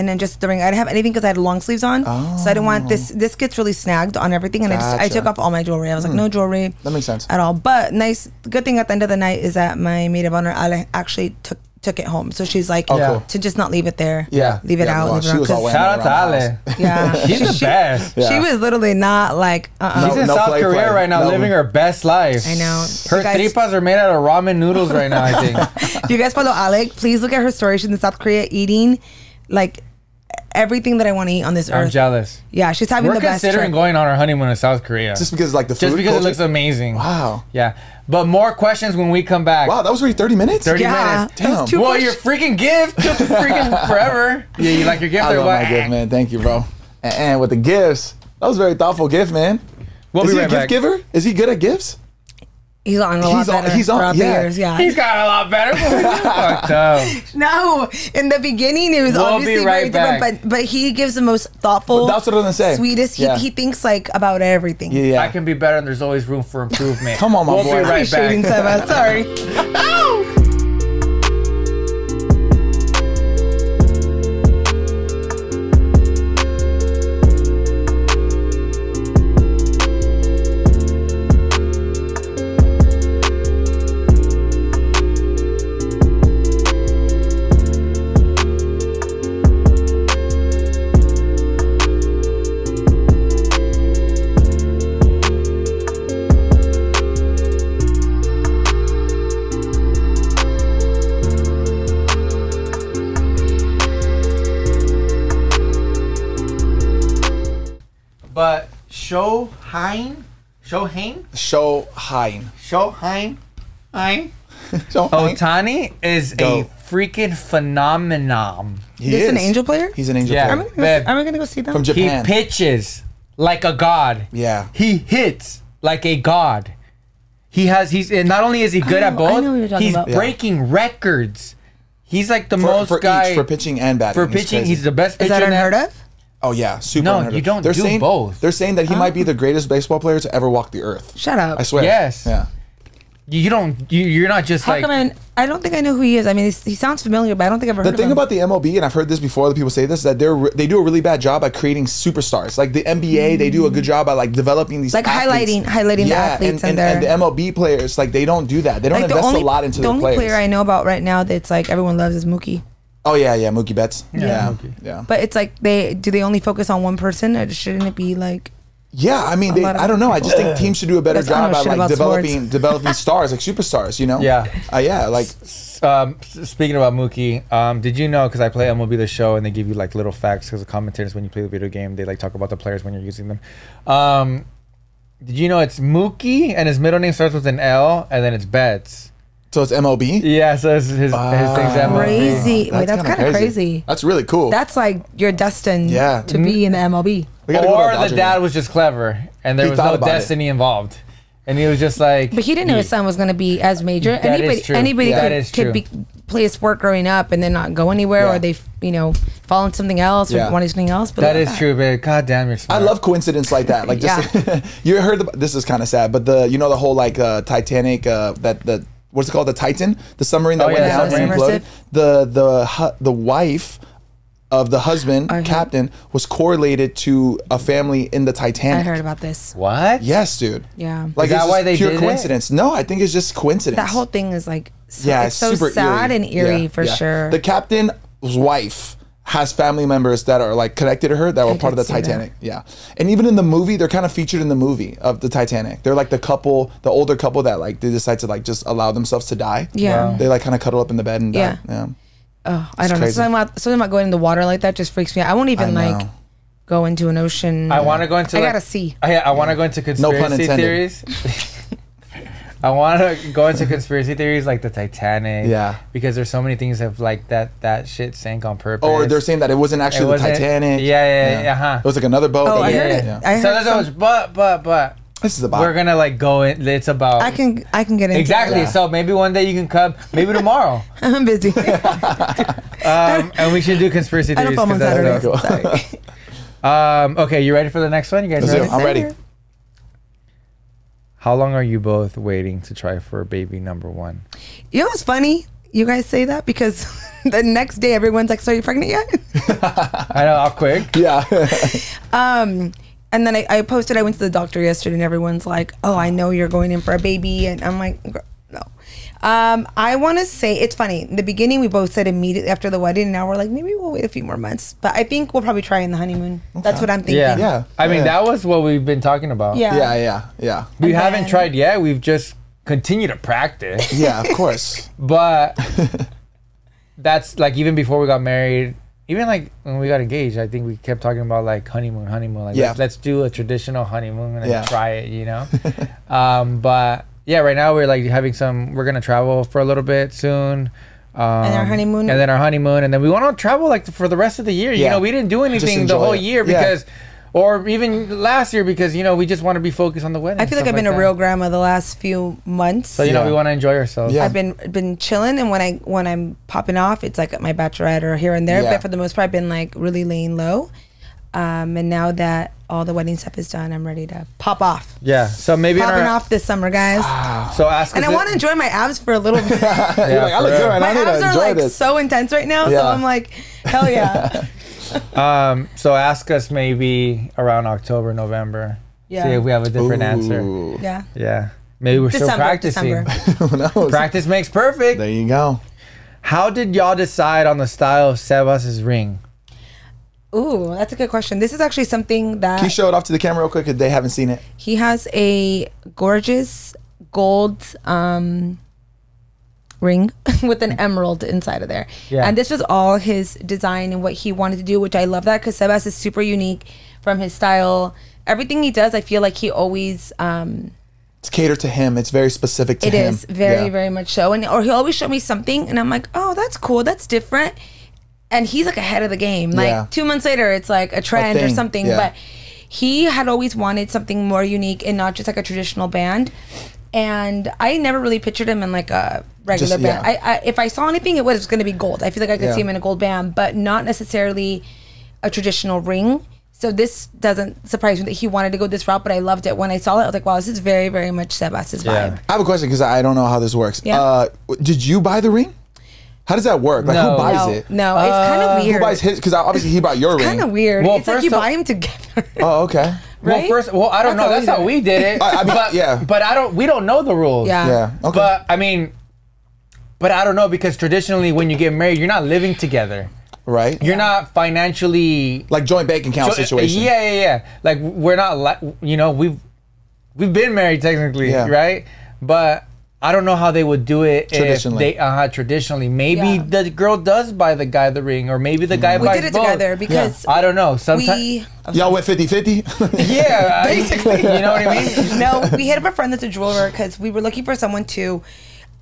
and then just the ring. I didn't have anything because I had long sleeves on, so I didn't want this. This gets really snagged on everything, and I just I Oh. Gotcha. Hmm. took off all my jewelry. I was like, no jewelry. That makes sense. at all. But nice, good thing at the end of the night is that my maid of honor Ale actually took took it home. So she's like, Oh, Yeah. cool. to just not leave it there. Yeah. leave it Yeah, out. well, leave she it out. was all 'cause- wearing Shout out to Ale. Yeah, She's she, the she- best. Yeah. She was literally not like. Uh-uh. She's in no South play, Korea play. right now, No. living her best life. I know. Her You guys- tripas are made out of ramen noodles right now. I think. Do you guys follow Ale? Please look at her story. She's in South Korea eating like everything that I want to eat on this earth. I'm jealous. Yeah, she's having We're the best considering going on our honeymoon to South Korea. Just because, like, the food Just because it looks amazing. Wow. Yeah. But more questions when we come back. Wow, that was already 30 minutes? 30 Yeah, minutes. Damn. two well, questions. your freaking gift took freaking forever. Yeah, you like your gift I or love what? my gift, eh. man. Thank you, bro. And, and with the gifts, that was a very thoughtful gift, man. We'll Is be he right a gift back. giver? Is he good at gifts? He's on a lot He's on- better he's on- yeah. years. Yeah. He's got a lot better. No, in the beginning it was We'll obviously right very back. different, but but he gives the most thoughtful, That's what I'm gonna say. sweetest. He, Yeah. he thinks like about everything. Yeah, yeah. I can be better, and there's always room for improvement. Come on, my we'll boy. be I'm right back. Seba, sorry. But Shohei. Shohei? Hein? Otani is Go. a freaking phenomenon. He This is an angel player? He's an angel Yeah. Are player we gonna, Babe. go, are we gonna go see them? from Japan. He pitches like a god. Yeah. He hits like a god. He has he's and not only is he good Oh, at I know what you're talking he's about. Yeah. breaking records. He's like the for, most for guy each for pitching and batting. for He's pitching. crazy. He's the best Is pitcher. that in unheard of? Oh yeah, super. No, unheard you of. don't they're do saying, both. They're saying that he might be the greatest baseball player to ever walk the earth. Shut up. I swear. Yes. Yeah. You, you don't. You, you're not just How like. come I, I don't think I know who he is. I mean, he sounds familiar, but I don't think I've ever The heard thing of him. about the MLB, and I've heard this before, other people say this, that they're they do a really bad job at creating superstars. Like the NBA, they do a hmm. good job at like developing these Like athletes. highlighting- highlighting the yeah, athletes and, and and, and the MLB players, like they don't do that. They don't like the invest only, a lot into the their only players. player I know about right now that's like everyone loves is Mookie. Oh yeah, yeah, Mookie Betts. Yeah, yeah. Mookie. yeah. But it's like they do they only focus on one person, or shouldn't it be like? Yeah, I mean, they, I don't know. I just think teams should do a better That's- I don't job know at like about sports. developing developing stars, like superstars. You know? Yeah. Uh, yeah, like Um, speaking about Mookie, um, did you know? Because I play MLB the show, and they give you like little facts. Because the commentators, when you play the video game, they like talk about the players when you're using them. Um, did you know it's Mookie, and his middle name starts with an L, and then it's Betts. So it's MLB. Yeah, so his his, his thing's MLB. Crazy. Wait, that's kinda kinda crazy. That's really cool. That's like you're destined Yeah. to be in the MLB. We go Or the dad game. was just clever, and there He was no about it. destiny involved, and he was just like. But he didn't know his son was going to be as major. That is anybody true. anybody Yeah. could, That is could be play a sport growing up and then not go anywhere, Yeah. or they you know fall into something else or Yeah. want to do something else. But That look is at true, but god damn, you're smart. I love coincidence like that. Like just you heard the, this is kind of sad, but the you know the whole like uh, Titanic uh, that the what's it called the Titan the submarine that Oh, went yeah, down and submarine. imploded. The the hu- the wife of the husband I heard- captain was correlated to a family in the Titanic. I heard about this. What? Yes, dude. Yeah, Like Is that it's why they pure did it? coincidence? No, I think it's just coincidence. that whole thing is like so, yeah, it's so super sad and eerie Yeah, for yeah. sure. The captain's wife has family members that are like connected to her that were I part of the see that. Titanic. Yeah, and even in the movie, they're kind of featured in the movie of the Titanic. They're like the couple, the older couple that like they decide to like just allow themselves to die. yeah. Wow. They like kind of cuddle up in the bed and Yeah. die. Yeah. Oh, I don't know. Something about something about going in the water like that just freaks me out. I won't even I like go into an ocean. I want to go into. I like- gotta see. I, I want to go into No pun conspiracy intended. theories. I want to go into conspiracy theories like the Titanic. Yeah. Because there's so many things of like that that shit sank on purpose. Or they're saying that it wasn't It actually the wasn't- Titanic. Yeah, yeah, yeah, uh-huh. It was like another boat. Oh, that I they- heard it. yeah. I so heard there's some- always, but but but This is about. we're gonna like go in. It's about I can I can get into exactly. Yeah. So maybe one day you can come. Maybe tomorrow. I'm busy. um, and we should do conspiracy I don't theories. film on 'cause that's Saturdays. dope. Sorry. Um, okay, you ready for the next one? You guys Let's do ready? I'm ready. How long are you both waiting to try for baby number one? You know what's funny? You guys say that because the next day everyone's like, "So are you pregnant yet?" I know, how quick. Yeah. Um, and then I, I posted. I went to the doctor yesterday, and everyone's like, "Oh, I know you're going in for a baby," and I'm like, "Gr- "No." Um, I want to say it's funny. In the beginning, we both said immediately after the wedding. and Now we're like, maybe we'll wait a few more months. But I think we'll probably try in the honeymoon. That's what I'm thinking. Yeah. Yeah. I mean, Yeah. that was what we've been talking about. Yeah. yeah. Yeah. Yeah. We And haven't then- tried yet. We've just continued to practice. Yeah. Of course. But that's like even before we got married, even like when we got engaged, I think we kept talking about like honeymoon, honeymoon. Like Yeah. let's, let's do a traditional honeymoon and Yeah. try it, you know? um, but yeah, right now we're like having some, we're going to travel for a little bit soon. Um, our honeymoon? And then our honeymoon. And then we want to travel like for the rest of the year. You know, we didn't do anything the whole it. year Yeah. because, or even last year because, you know, we just want to be focused on the wedding. I feel like I've been a that. real grandma the last few months. So, you know, we want to enjoy ourselves. Yeah. I've been been chilling, and when I when I'm popping off, it's like at my bachelorette or here and there. Yeah. But for the most part, I've been like really laying low. Um, and now that all the wedding stuff is done, I'm ready to pop off. Yeah. So maybe in Popping our, off this summer, guys. So ask and I want to enjoy my abs for a little bit. You're like, I look good. real. right now. my I need abs are like this. so intense right now, so I'm like, hell yeah. Um, so ask us maybe around October, November. Yeah. See if we have a different answer. Yeah. Yeah. Maybe we're still December, practicing. December. Who knows? Practice makes perfect. There you go. How did y'all decide on the style of Sebas's ring? Ooh, that's a good question. This is actually something that Can you show it off to the camera real quick if they haven't seen it? He has a gorgeous gold um, ring with an emerald inside of there. Yeah. And this was all his design and what he wanted to do, which I love that because Sebas is super unique from his style. everything he does, I feel like he always um, It's catered to him. It's very specific to It him. It is very, Yeah. very much so. And or he'll always show me something, and I'm like, oh, that's cool, that's different. And he's like ahead of the game. Like Yeah. two months later, it's like a trend or something. yeah. But he had always wanted something more unique and not just like a traditional band. And I never really pictured him in like a regular Just- band. yeah. I, I if I saw anything, it was going to be gold. I feel like I could Yeah. see him in a gold band, but not necessarily a traditional ring. So this doesn't surprise me that he wanted to go this route, but I loved it when I saw it. I was like, wow, this is very, very much Sebas's Yeah. vibe. I have a question because I don't know how this works. Yeah. Uh, did you buy the ring? How does that work? Like No. who buys no, it? no, it's kind of Uh, weird. Who buys his? Because obviously he bought your ring. kind of weird. Well, it's like first you of- buy them together. Oh, okay. Right? Well, first, well, I don't That's know. how That's how we did it. I- I mean, but, yeah. But I don't. We don't know the rules. Yeah. Yeah. Okay. But I mean, but I don't know because traditionally, when you get married, you're not living together. right. You're not financially. like joint bank account So, uh, situation. Yeah, yeah, yeah. Like we're not. Li- you know, we've we've been married technically, Yeah. right? But. I don't know how they would do it Traditionally. If they, uh, traditionally, maybe Yeah. the girl does buy the guy the ring, or maybe the guy we buys did it both. together because I don't know. Sometimes. Y'all went 50-50? yeah, Basically. you know what I mean. no, we hit up a friend that's a jeweler because we were looking for someone to.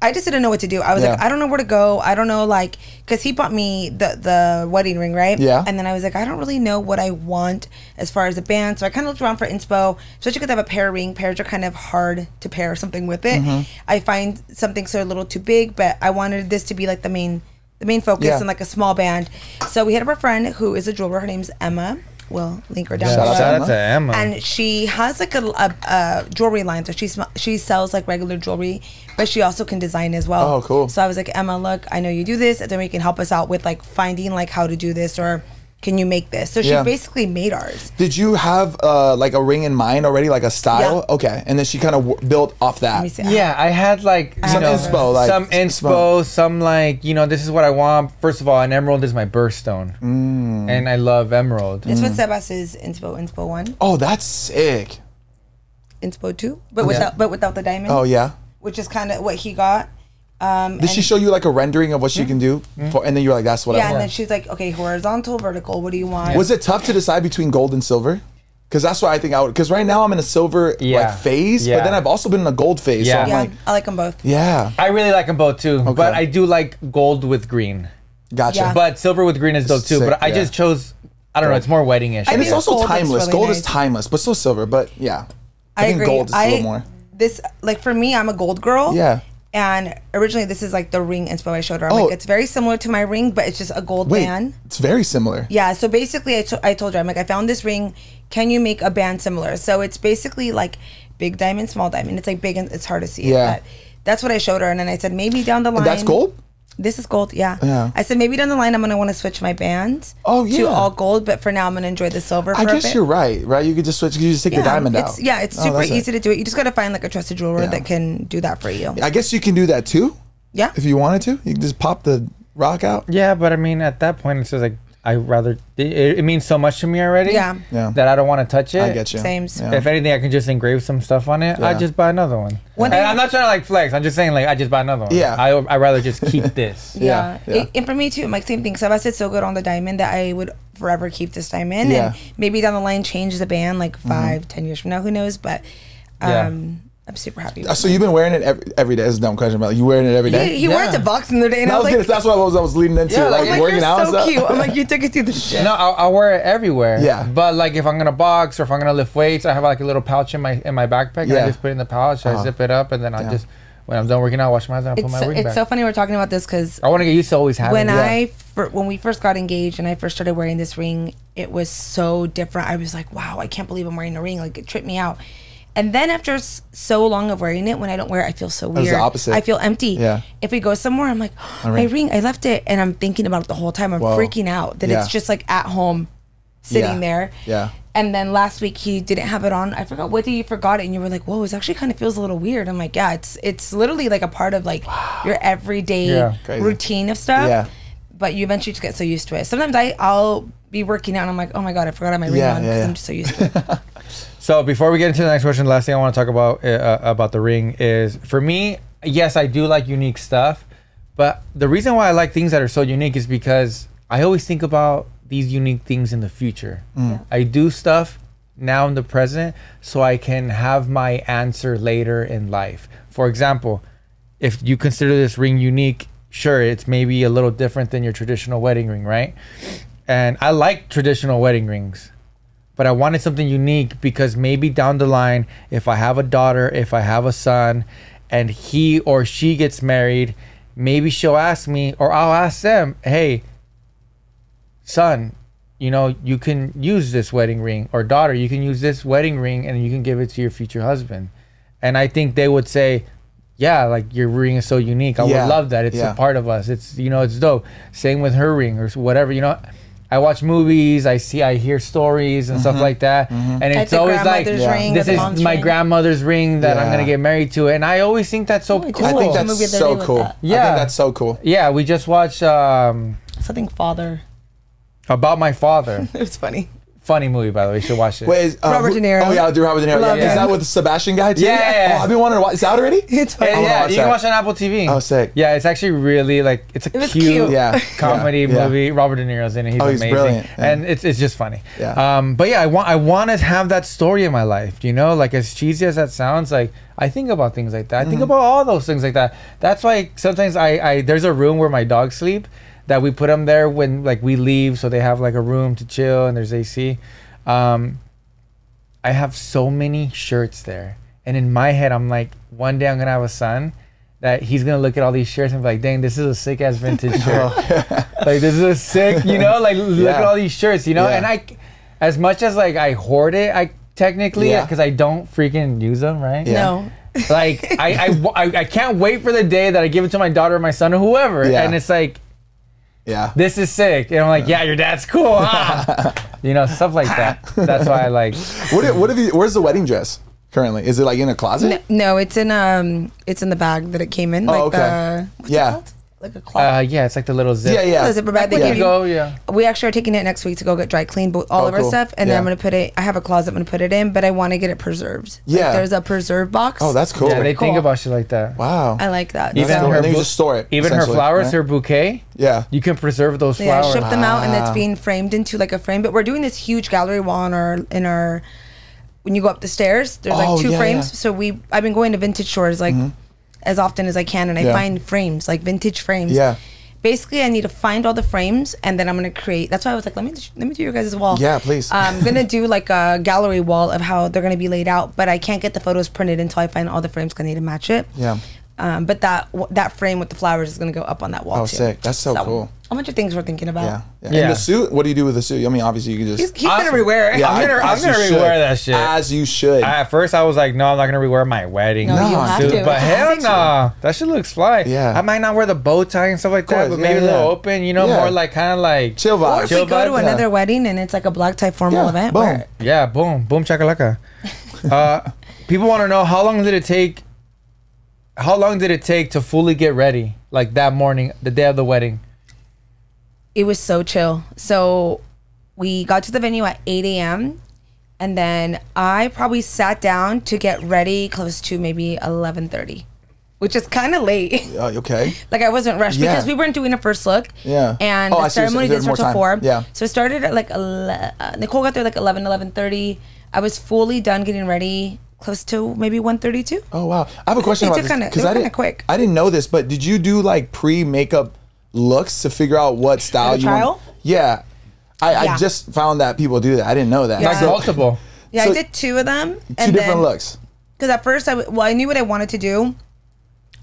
I just didn't know what to do. I was like, I don't know where to go. I don't know, like, because he bought me the the wedding ring, right? Yeah. And then I was like, I don't really know what I want as far as a band. So I kind of looked around for inspo, especially because I have a pair ring. Pairs are kind of hard to pair something with it. Mm-hmm. I find something so a little too big, but I wanted this to be like the main the main focus Yeah. and like a small band. So we hit up a friend who is a jeweler. Her name's Emma. We'll link her down Shout out below to Shout Emma. out to Emma. and she has like a, a, a jewelry line so she sm- she sells like regular jewelry but she also can design as well Oh, cool. so i was like emma look i know you do this and then we can help us out with like finding like how to do this or can you make this so she Yeah. basically made ours Did you have uh, like a ring in mind already, like a style? Yeah. Okay, and then she kind of w- built off that. let me see Yeah, I had like you Some know, inspo, like, some inspo. inspo, some like you know, this is what I want. First of all, an emerald is my birthstone, Mm. and I love emerald. it's what sebas is inspo inspo 1 Oh, that's sick. inspo 2 but Okay. without but without the diamond Oh yeah. which is kind of what he got um Did she show you like a rendering of what she can do? For, and then you're like, that's what yeah I want. Yeah, and then she's like okay horizontal vertical what do you want Was it tough to decide between gold and silver? Because that's why I think I would. Because right now I'm in a silver Yeah. like phase, but then I've also been in a gold phase. Yeah. So I'm yeah like, i like them both yeah, I really like them both too, but I do like gold with green. gotcha. Yeah. But silver with green is dope too. Sick, but I yeah. just chose. I don't know. It's more weddingish. and it's also gold looks timeless. really gold is timeless, but still silver. But yeah, I, I, think agree. gold is I, a little more. This like for me, I'm a gold girl. Yeah. And originally, this is like the ring inspo I showed her. I'm Oh. like, it's very similar to my ring, but it's just a gold Wait, band. it's very similar. Yeah. So basically, I to- I told her, I'm like, I found this ring. Can you make a band similar? So it's basically like big diamond, small diamond. It's like big and it's hard to see. it, Yeah. But that's what I showed her, and then I said maybe down the line. And that's gold. This is gold. Yeah. Yeah. I said maybe down the line I'm gonna want to switch my bands. Oh, yeah. To all gold, but for now I'm gonna enjoy the silver. For I a guess bit. you're right. Right, you could just switch. You just take the diamond it's, out. Yeah, it's Oh, super it. easy to do it. You just gotta find like a trusted jeweler Yeah. that can do that for you. I guess you can do that too. Yeah. If you wanted to, you can just pop the rock out. yeah, but I mean, at that point, it's just like I rather. It, it means so much to me already. Yeah. Yeah. That I don't want to touch it. I get you. Same. Yeah. If anything, I can just engrave some stuff on it. I just buy another one. One and thing- I'm not trying to like flex. I'm just saying like I just buy another one. Yeah. I I rather just keep this. Yeah. Yeah, yeah. It- and for me too, like same thing. Sebas did so good on the diamond that I would forever keep this diamond. Yeah. And maybe down the line change the band like 5 ten years from now. Who knows? But Yeah. um, I'm super happy. Uh, With So you've been wearing it every, every day. That's a dumb question, but you wearing it every day. it. day? He, he wore it Yeah. to boxing the other day, and And I I was was like, gonna, that's what I was, I was leading into, Yeah, like, I'm I'm like, working you're out so cute. I'm like, you took it to the gym. No, I'll, I'll wear it everywhere. Yeah. But like if I'm gonna box or if I'm gonna lift weights, I have like a little pouch in my in my backpack. And Yeah. I just put it in the pouch. I Uh-huh. zip it up, and then I Yeah. just when I'm done working out, I wash my hands, and I put my so, ring it's back. so funny we're talking about this because I want to get used to always having. when it. I fir- when we first got engaged and I first started wearing this ring, it was so different. I was like, wow, I can't believe I'm wearing a ring. Like it tripped me out. And then after s- so long of wearing it, when I don't wear it, I feel so weird. the opposite. I feel empty. Yeah. If we go somewhere, I'm like, my ring. I left it, and I'm thinking about it the whole time. I'm Whoa. freaking out that Yeah. it's just like at home, sitting Yeah. there. Yeah. And then last week he didn't have it on. I forgot what day you forgot it, and you were like, "Whoa, it actually kind of feels a little weird." I'm like, "Yeah, it's it's literally like a part of like your everyday Yeah. Routine of stuff." Yeah. But you eventually just get so used to it. Sometimes I I'll be working out and I'm like, "Oh my god, I forgot I my ring on" yeah, because yeah. I'm just so used to it. So before we get into the next question, the last thing I want to talk about uh, about the ring is for me. Yes, I do like unique stuff, but the reason why I like things that are so unique is because I always think about these unique things in the future. Mm. I do stuff now in the present so I can have my answer later in life. For example, if you consider this ring unique, sure, it's maybe a little different than your traditional wedding ring, right? And I like traditional wedding rings, but I wanted something unique because maybe down the line, if I have a daughter, if I have a son, and he or she gets married, maybe she'll ask me or I'll ask them, hey, son, you know, you can use this wedding ring, or daughter, you can use this wedding ring and you can give it to your future husband. And I think they would say, yeah, like your ring is so unique. I Yeah, would love that. It's yeah. a part of us. It's you know, it's dope. Same with her ring or whatever. You know, I watch movies. I see, I hear stories and Mm-hmm. stuff like that. And it's always like, Yeah. ring this is my ring. grandmother's ring that I'm gonna get married to, and I always think that's so I just cool. I think that's Movie so cool. that. I Yeah. think that's so cool. yeah, we just watched um, Something father. about my father. It was funny. Funny movie, by the way. You should watch it. Wait, is, uh, Robert who- De Niro. Oh yeah, I'll do Robert De Niro. Love Yeah. Is that with the Sebastian guy too? Yeah, yeah, yeah. Oh, I've been wondering. Why, is it out already? It's funny. Yeah, yeah, watch you can watch it on Apple TV. Oh, sick. Yeah, it's actually really like it's a It cute, cute. Yeah. comedy Yeah. movie. Robert De Niro's in it. He's Oh, he's amazing, brilliant. Yeah. and it's it's just funny. Yeah. Um, but yeah, I want I want to have that story in my life. You know, like as cheesy as that sounds, like I think about things like that. I Mm-hmm. think about all those things like that. That's why sometimes I I there's a room where my dogs sleep that we put them there when like we leave, so they have like a room to chill and there's AC. Um, I have so many shirts there. And in my head, I'm like, one day I'm gonna have a son that he's gonna look at all these shirts and be like, dang, this is a sick ass vintage shirt. like this is a sick, you know, like look Yeah. at all these shirts, you know. Yeah. And I, as much as like I hoard it, I technically Yeah. because I don't freaking use them, right? Yeah. No. Like I, I, I, I can't wait for the day that I give it to my daughter, or my son, or whoever, Yeah. and it's like Yeah. this is sick, and I'm like, yeah, your dad's cool, huh? you know, stuff like that. That's why I like. What? if- What have you? Where's the wedding dress currently? Is it like in a closet? No, it's in um, it's in the bag that it came in. Like Oh, okay. the what's Yeah. It called? Like a cloth. Uh, yeah, it's like the little zip. Yeah, yeah. The zipper bag they There give you you. go. Yeah. We actually are taking it next week to go get dry cleaned, but all Oh, of our cool. stuff, and then I'm gonna put it. I have a closet. I'm gonna put it in, but I want to get it preserved. Like, Yeah. there's a preserve box. Oh, that's cool. Yeah, they think Cool. about shit like that. wow. I like that. Even That's So- cool. her and then you just store it. Even her flowers, right? her bouquet, Yeah. you can preserve those flowers. Yeah, I flowers. ship them out, and it's being framed into like a frame. But we're doing this huge gallery wall in our in our. When you go up the stairs, there's Oh, like two yeah, frames. yeah. So we, I've been going to vintage stores like as often as I can, and I Yeah. find frames like vintage frames. Yeah. Basically, I need to find all the frames, and then I'm gonna create. That's why I was like, let me let me do your guys' wall. Yeah, please. Uh, I'm gonna do like a gallery wall of how they're gonna be laid out, but I can't get the photos printed until I find all the frames. Cause I need to match it. Yeah. Um, but that that frame with the flowers is gonna go up on that wall Oh, too. sick. That's so cool. A bunch of things we're thinking about. Yeah. yeah. Yeah. And the suit. What do you do with the suit? I mean, obviously you can just. He's, he's Awesome. gonna rewear it. yeah, I'm gonna- I- I'm gonna should. rewear that shit. As you should. I, at first, I was like, no, I'm not gonna rewear my wedding No, you have suit, but hell picture. no, that shit looks fly. Yeah. I might not wear the bow tie and stuff like that, but yeah, maybe a little open, you know, Yeah. more like kind of like Chill Or if Chill we go to another yeah. wedding and it's like a black tie formal event, boom. Yeah, boom, boom, chakalaka. uh, people want to know how long did it take? How long did it take to fully get ready, like that morning, the day of the wedding? it was so chill. So we got to the venue at 8 a.m. and then I probably sat down to get ready close to maybe 11:30, which is kind of late. Oh, okay. like I wasn't rushed Yeah. because we weren't doing a first look. Yeah. And Oh, the see what you're saying. ceremony did more start till four. Yeah. So it started at like ele- uh, Nicole got there like 11, 11:30. I was fully done getting ready close to maybe 132. Oh wow. I have a question They about this kinda- they were I didn't quick. I didn't know this, but did you do like pre makeup looks to figure out what style Like a you want? trial? Yeah. I, I just found that people do that. I didn't know that. Yeah. Like multiple. Yeah, So- I did two of them. Two different looks. Because at first, I w- well, I knew what I wanted to do,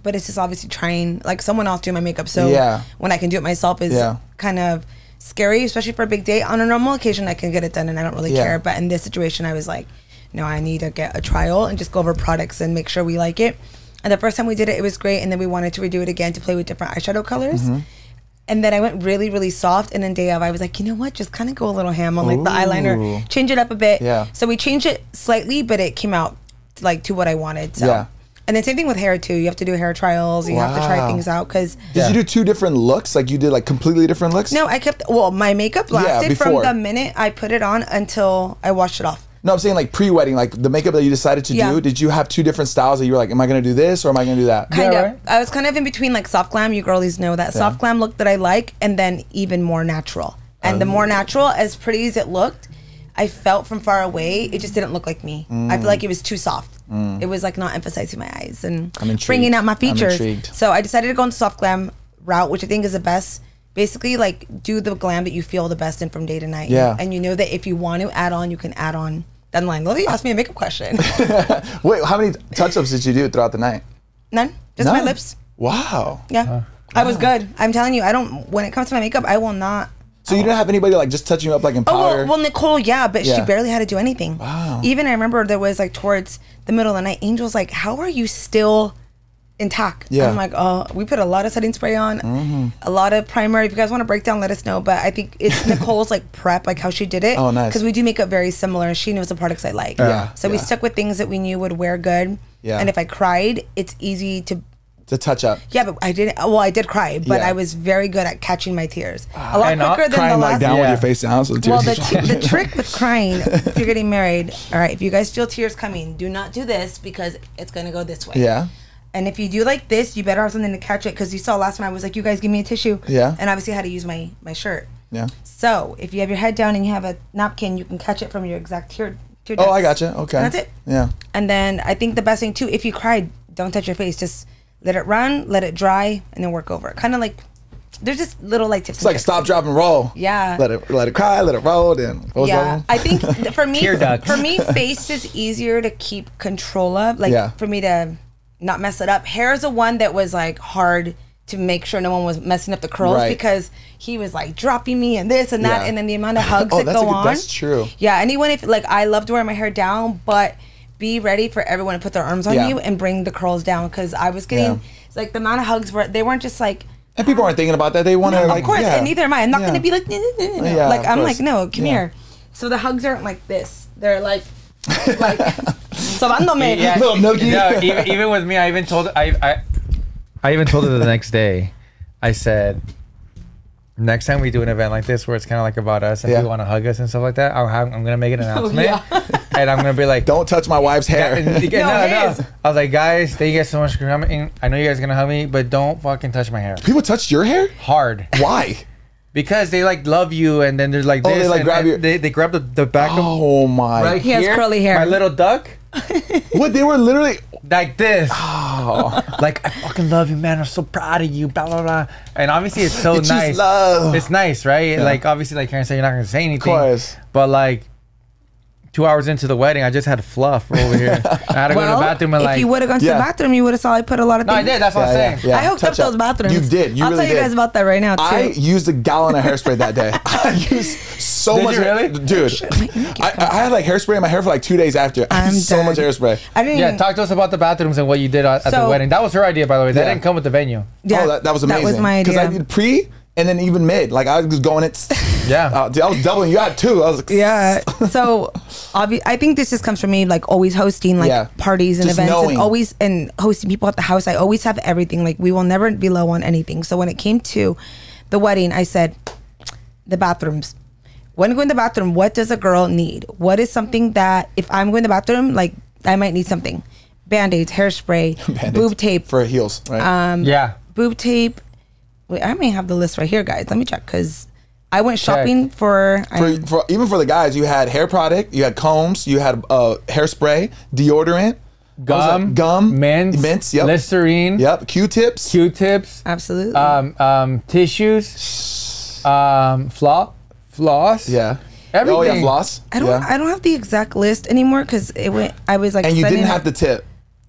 but it's just obviously trying like someone else do my makeup. So Yeah. when I can do it myself is Yeah. kind of scary, especially for a big day. On a normal occasion, I can get it done and I don't really Yeah. care. But in this situation, I was like, no, I need to get a trial and just go over products and make sure we like it. And the first time we did it, it was great. And then we wanted to redo it again to play with different eyeshadow colors. Mm-hmm. And then I went really, really soft. And then day of, I was like, you know what? Just kind of go a little ham on like the eyeliner, change it up a bit. Yeah. So we changed it slightly, but it came out like to what I wanted. So. Yeah. And then same thing with hair too. You have to do hair trials. You have to try things out because. Did Yeah. you do two different looks? Like you did like completely different looks? No, I kept. Well, my makeup lasted from the minute I put it on until I washed it off. No, I'm saying like pre-wedding, like the makeup that you decided to Yeah. do. Did you have two different styles that you were like, am I gonna do this or am I gonna do that? Kind Yeah, of. right. I was kind of in between like soft glam. You girlies know that soft glam look that I like, and then even more natural. And the Oh. more natural, as pretty as it looked, I felt from far away, it just didn't look like me. I feel like it was too soft. Mm. It was like not emphasizing my eyes and I'm intrigued. bringing out my features. So I decided to go on the soft glam route, which I think is the best. Basically, like do the glam that you feel the best in from day to night. Yeah. And you know that if you want to add on, you can add on. Down the line. Lily asked me a makeup question. Wait, how many touch-ups did you do throughout the night? None. Just my lips. Wow. Yeah. I was good. I'm telling you, I don't. When it comes to my makeup, I will not. So you didn't have anybody like just touching you up like in Oh powder? well, well, Nicole, yeah, but she barely had to do anything. Wow. Even I remember there was like towards the middle of the night, Angel's like, "How are you still intact?" Yeah. Mm-hmm. I'm like, "Oh, we put a lot of setting spray on, a lot of primer. If you guys want to break down, let us know." But I think it's Nicole's like prep, like how she did it. Oh, nice. Because we do makeup very similar, and she knows the products I like. Yeah, So we stuck with things that we knew would wear good. Yeah. And if I cried, it's easy to to touch up. yeah, but I didn't. Well, I did cry, but Yeah. I was very good at catching my tears. A lot And not quicker than Crying the like last. down with your face down. So the Well, tears the, t- the trick with crying, if you're getting married, all right, if you guys feel tears coming, do not do this because it's gonna go this way. yeah. And if you do like this, you better have something to catch it because you saw last time I was like, you guys give me a tissue. Yeah. And obviously I had to use my my shirt. Yeah. So if you have your head down and you have a napkin, you can catch it from your exact tear. tear Oh, I gotcha. Okay. And that's it. Yeah. And then I think the best thing too, if you cried, don't touch your face. Just let it run, let it dry, and then work over it. Kind of like there's just little like tips. It's like stop, drop, and roll. Yeah. Let it let it cry, let it roll. Then what was Yeah. I think for me, for me, face is easier to keep control of. Like Yeah. for me to not mess it up. Hair is the one that was like hard to make sure no one was messing up the curls Right. because he was like dropping me and this and that, Yeah. and then the amount of oh, hugs Oh, that go good- on. that's true. Yeah, anyone if like I loved wearing my hair down, but be ready for everyone to put their arms on Yeah. you and bring the curls down because I was getting Yeah. it's like the amount of hugs were they weren't just like and people aren't thinking about that. They want to like. of course, and neither am I. I'm not Yeah. gonna be like, "Nah, nah, nah, nah." Yeah, like I'm course. like, no, come here. So the hugs aren't like this. They're like, like, sobándome. Yeah, Little noogie. no, even, even with me, I even told I, I I even told her the next day. I said, next time we do an event like this where it's kind of like about us and Yeah. people want to hug us and stuff like that, I'll have, I'm gonna make an oh, announcement yeah. and I'm gonna be like, Don't touch my wife's hair. no, no, No, no. I was like, guys, thank you guys so much for coming. I know you guys are gonna hug me, but don't fucking touch my hair people touched your hair? hard Why? because they like love you and then they're like Oh, they, this like, and, grab and your- they, they grab the, the back of Oh my! right He has here, curly hair. my little duck What they were literally. like this. Oh, like I fucking love you, man. I'm so proud of you. Blah blah blah. And obviously, it's so It's nice. love. It's nice, right? Like obviously, like Karen said, you're not gonna say anything. Of course. But like two hours into the wedding, I just had fluff over here. I had to go to the bathroom and if like. you would have gone to Yeah. the bathroom, you would have saw I put a lot of no, things. I did. That's what I'm saying. yeah. I hooked up Touch up. those bathrooms. You did. You I'll really tell you did. guys about that right now too. I used a gallon of hairspray that day. I used so Did much. you really? Dude, I, I had like hairspray in my hair for like two days after. I I'm used so dead. much hairspray. I didn't. Yeah, talk to us about the bathrooms and what you did at, at the wedding. That was her idea, by the way. That Yeah. didn't come with the venue. yeah, oh, that, that was amazing. That was my idea. Because. I did pre and then even mid. Like I was going it. Yeah. Uh, dude, I was doubling you out too. I was like, Yeah. So, obvi- I think this just comes from me, like always hosting like Yeah. parties and Just events, knowing. and always and hosting people at the house. I always have everything. Like we will never be low on anything. So when it came to the wedding, I said, the bathrooms. When I go in the bathroom, what does a girl need? What is something that if I'm going to the bathroom, like I might need something, band aids, hairspray, Band-Aids boob tape, for heels. Right. um, yeah. boob tape. Wait, I may have the list right here, guys. Let me check because I went shopping for. for, I- for even for the guys, you had hair product, you had combs, you had uh, hairspray, deodorant, Gum, it? gum, mints, mints, yep, Listerine, yep, Q-tips, Q-tips, absolutely. um, um, tissues, um, floss, floss. yeah, Everything. Oh yeah, floss. I don't. yeah. I don't have the exact list anymore because it went. I was like, and you didn't up- have the tip.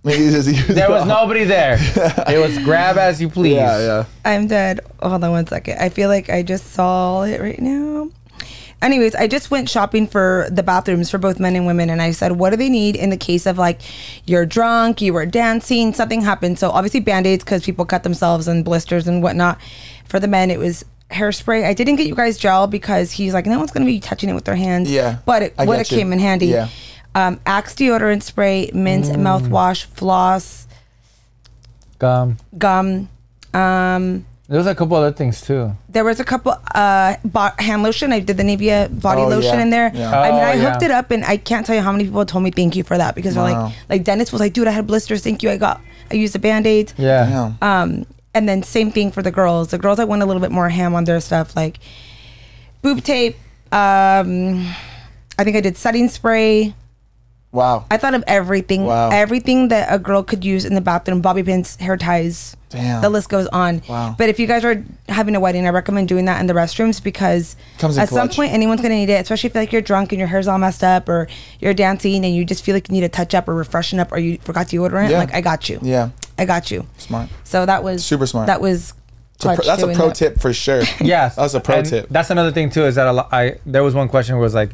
Like, you just- you- There was nobody there. it was grab as you please. Yeah, yeah. I'm dead. Hold on one second. I feel like I just saw it right now. Anyways, I just went shopping for the bathrooms for both men and women, and I said, "What do they need in the case of like you're drunk, you were dancing, something happened?" So obviously band aids because people cut themselves and blisters and whatnot. For the men, it was hairspray. I didn't get you guys gel because he's like, no one's gonna be touching it with their hands. Yeah, but it I would have you. came in handy. Yeah. Um, Axe deodorant spray, mint Mm. mouthwash, floss, Gum. gum. Um, There was a couple other things too. there was a couple uh hand lotion. I did the Nivea body Oh, lotion yeah. in there. Yeah. I mean, Oh, I hooked yeah. it up, and I can't tell you how many people told me thank you for that because they're like, like Dennis was like, dude, I had blisters. Thank you. I got, I used the band aid. Yeah. Damn. Um, and then same thing for the girls. The girls I went a little bit more ham on their stuff, like boob tape. Um, I think I did setting spray. Wow. I thought of everything, Wow. everything that a girl could use in the bathroom. Bobby pins, hair ties. Damn. The list goes on. Wow. But if you guys are having a wedding, I recommend doing that in the restrooms because Comes in at some point anyone's gonna need it, especially if like you're drunk and your hair's all messed up or you're dancing and you just feel like you need a touch up or refreshing up or you forgot deodorant. Yeah. Like I got you. yeah. I got you. Smart. So that was Super smart. That was So clutch pro- that's a pro that. tip for sure. Yes, That's a pro And tip. That's another thing too. Is that a lot, I there was one question where it was like,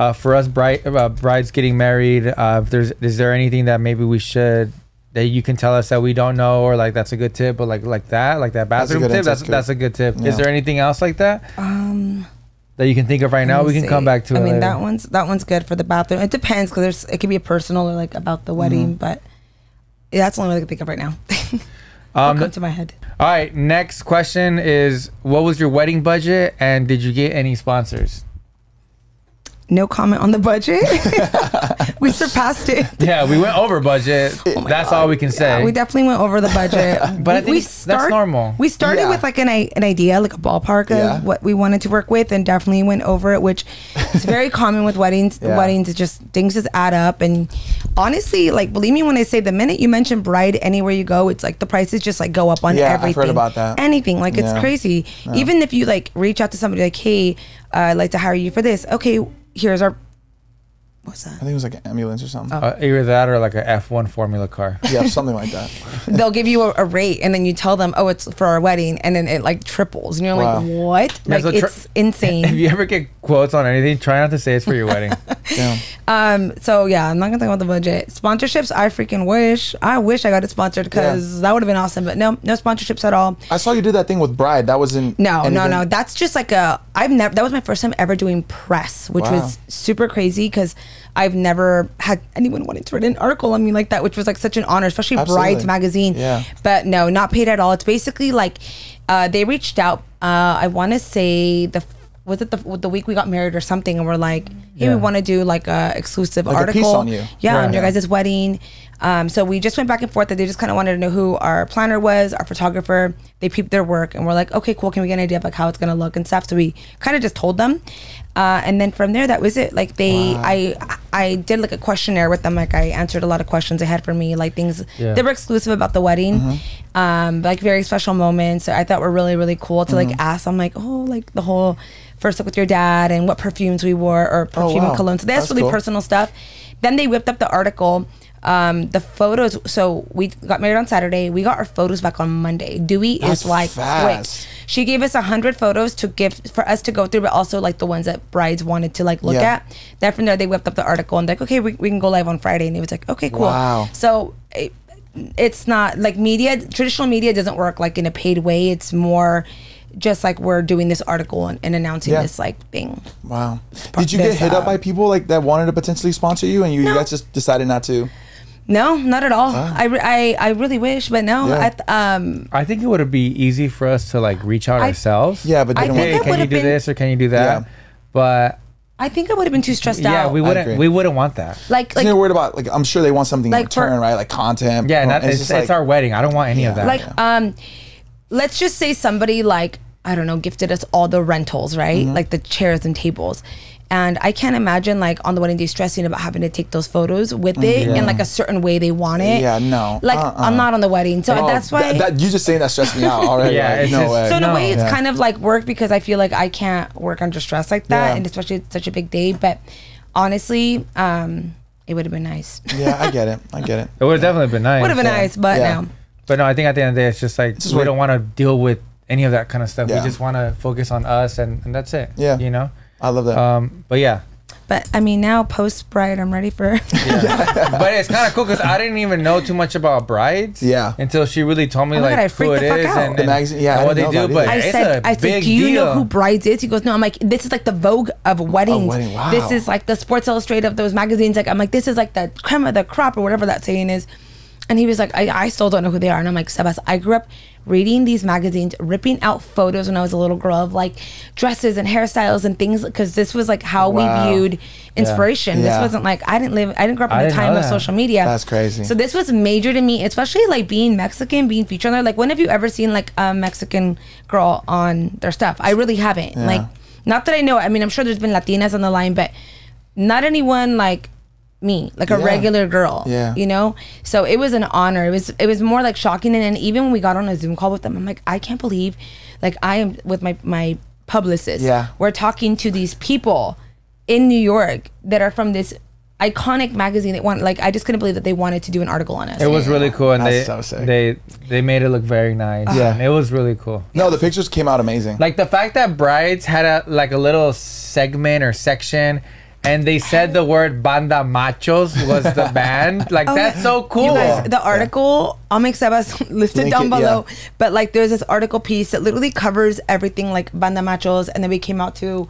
uh, for us bride uh, brides getting married, uh, if there's is there anything that maybe we should that you can tell us that we don't know or like that's a good tip, but like like that, like that bathroom good tip, that's too. that's a good tip. Yeah. Is there anything else like that Um, that you can think of right now? We me can come back to I it. mean, later. that one's that one's good for the bathroom. It depends because there's it could be a personal or like about the wedding, Mm-hmm. but yeah, that's the only one I can think of right now. Um, Come to my head. all right, next question is what was your wedding budget and did you get any sponsors? No comment on the budget. we surpassed it. Yeah, we went over budget. that's all we can say. Oh Yeah, we definitely went over the budget. But I We- think we that's normal. We started Yeah. with like an, an idea, like a ballpark of Yeah. what we wanted to work with, and definitely went over it, which is very common with weddings. Yeah. Weddings, it just things just add up, and honestly, like believe me when I say, the minute you mention bride, anywhere you go, it's like the prices just like go up on Yeah, I've everything. heard about that. Anything, like it's Yeah. crazy. Even if you like reach out to somebody like, hey, uh, I'd like to hire you for this. Okay, here's our. What's that? I think it was like an ambulance or something. Uh, either that or like a F1 Formula car. Yeah, something like that. they'll give you a, a rate and then you tell them, oh, it's for our wedding, and then it like triples, and you're Wow. like, what? Yeah, Like so tr- it's insane. If you ever get quotes on anything, try not to say it's for your wedding. Damn. Um, so yeah, I'm not gonna talk about the budget. Sponsorships, I freaking wish. I wish I got it sponsored because that would have been awesome. But no, no sponsorships at all. I saw you do that thing with Bride. That wasn't. No, no, anything- no. That's just like a. I've never. That was my first time ever doing press, which Wow. was super crazy because I've never had anyone wanting to write an article on me like that, which was like such an honor, especially Absolutely. Brides magazine. Yeah. But no, not paid at all. It's basically like uh, they reached out. Uh, I want to say the was it the the week we got married or something, and we're like, hey, Yeah. we want to do like a exclusive Like a article piece on you. Yeah, Right. on your guys' wedding. Um, so we just went back and forth that they just kind of wanted to know who our planner was, our photographer. They peeped their work and we're like, okay, cool. Can we get an idea of like how it's gonna look and stuff? So we kind of just told them, uh, and then from there, that was it. Like they, Wow. I, I did like a questionnaire with them. Like I answered a lot of questions they had for me, like things Yeah. they were exclusive about the wedding, Mm-hmm. um, like very special moments. So I thought were really really cool to like Mm-hmm. ask. I'm like, oh, like the whole first look with your dad and what perfumes we wore or perfume Oh, wow. and cologne. So that's, That's really cool. personal stuff. Then they whipped up the article. Um, the photos. So we got married on Saturday. We got our photos back on Monday. Dewey That's is like fast. quick. She gave us a hundred photos to give for us to go through, but also like the ones that brides wanted to like look Yeah. at. Then from there, they whipped up the article and like, okay, we, we can go live on Friday. And it was like, okay, cool. Wow. So it, it's not like media. Traditional media doesn't work like in a paid way. It's more just like we're doing this article and, and announcing Yeah. this like thing. Wow. Did you get There's, hit up uh, by people like that wanted to potentially sponsor you, and you, you guys just decided not to? No, not at all. I, I I really wish, but no. Yeah. I th- um, I think it would be easy for us to like reach out I- ourselves. Yeah, but I didn't think Hey, can you do been- this or can you do that? Yeah. But I think I would have been too stressed yeah, out. we wouldn't we wouldn't want that. like Like, like you're worried about like I'm sure they want something Like in for- return, right? Like content. Yeah, and that, it's, just it's like- our wedding. I don't want any of that. like um let's just say somebody like i don't know gifted us all the rentals right Mm-hmm. like the chairs and tables and i can't imagine like on the wedding day stressing about having to take those photos with it Yeah. in like a certain way they want it Yeah, no. like Uh-uh. i'm not on the wedding so Oh, that's why that, that- you just saying that stressed me out already. Yeah, like, no just- way. so in a way it's Yeah. kind of like work because i feel like i can't work under stress like that Yeah. and especially it's such a big day but honestly um it would have been nice yeah, I get it. I get it. it would have definitely been nice. would have been Yeah. nice but Yeah. no But no, I think at the end of the day, it's just like Just we work- don't want to deal with any of that kind of stuff. Yeah. We just want to focus on us, and, and that's it. Yeah. you know. I love that. Um, but yeah, but i mean now post bride i'm ready for yeah. but it's kind of cool because I didn't even know too much about brides. Yeah. Until she really told me Oh my like God, I who freaked it the fuck out. and, The magazine- yeah, and I what they do. But I it's said, a I said, big do you know who Brides is? He goes, no. I'm like, this is like the Vogue of weddings. wedding, wow. This is like the Sports Illustrated of those magazines. Like, I'm like, this is like the creme of the crop or whatever that saying is. And he was like, I, I still don't know who they are. And I'm like, Sebas, I grew up reading these magazines, ripping out photos when I was a little girl of like dresses and hairstyles and things because this was like how Wow. we viewed inspiration. Yeah. This wasn't like I didn't live I didn't grow up in the time of social media. That's crazy. So this was major to me, especially like being Mexican, being featured on there. Like, when have you ever seen like a Mexican girl on their stuff? I really haven't. Yeah. Like, not that I know. I mean, I'm sure there's been Latinas on the line, but not anyone like me, like a Yeah. regular girl. Yeah. You know? So it was an honor. It was it was more like shocking and, and even when we got on a Zoom call with them, I'm like, I can't believe like I am with my my publicist. Yeah. We're talking to these people in New York that are from this iconic magazine that want like I just couldn't believe that they wanted to do an article on us. It was really cool, and That's they so sick. they they made it look very nice. Yeah. and it was really cool. No, the pictures came out amazing. Like the fact that Brides had a like a little segment or section, and they said the word "banda machos" was the band. Like Oh, that's so cool. You guys, the article, I'll make Sebas listed Link down it, below. yeah. But like, there's this article piece that literally covers everything, like banda machos, and then we came out to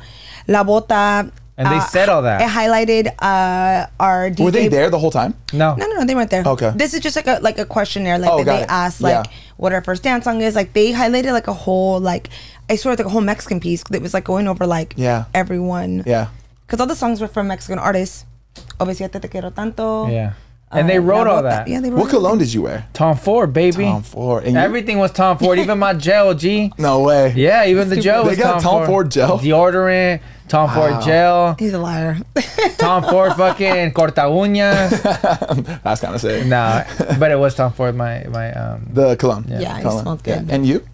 La Bota. And they said all that. It highlighted uh, our DJ. Were they there the whole time? no, No, no, no, they weren't there. Okay. This is just like a like a questionnaire, like Oh, that they it. asked, like Yeah. what our first dance song is. Like they highlighted like a whole like I swear it's like a whole Mexican piece that was like going over like Yeah. everyone. Yeah. Because all the songs were from Mexican artists. Obviously, Te Quiero Tanto. yeah, and they uh, wrote La all Bota. that. Yeah, they wrote What cologne did you wear? Tom Ford, baby. Tom Ford. And you- Everything was Tom Ford, even my gel, G. No way. Yeah, even the gel They was got Tom, Tom Ford gel? deodorant, Tom Wow. Ford gel, He's a liar. Tom Ford fucking corta uñas. That's kind of sick. nah, but it was Tom Ford. My my um. The cologne. Yeah, it Cologne. smells good. And you?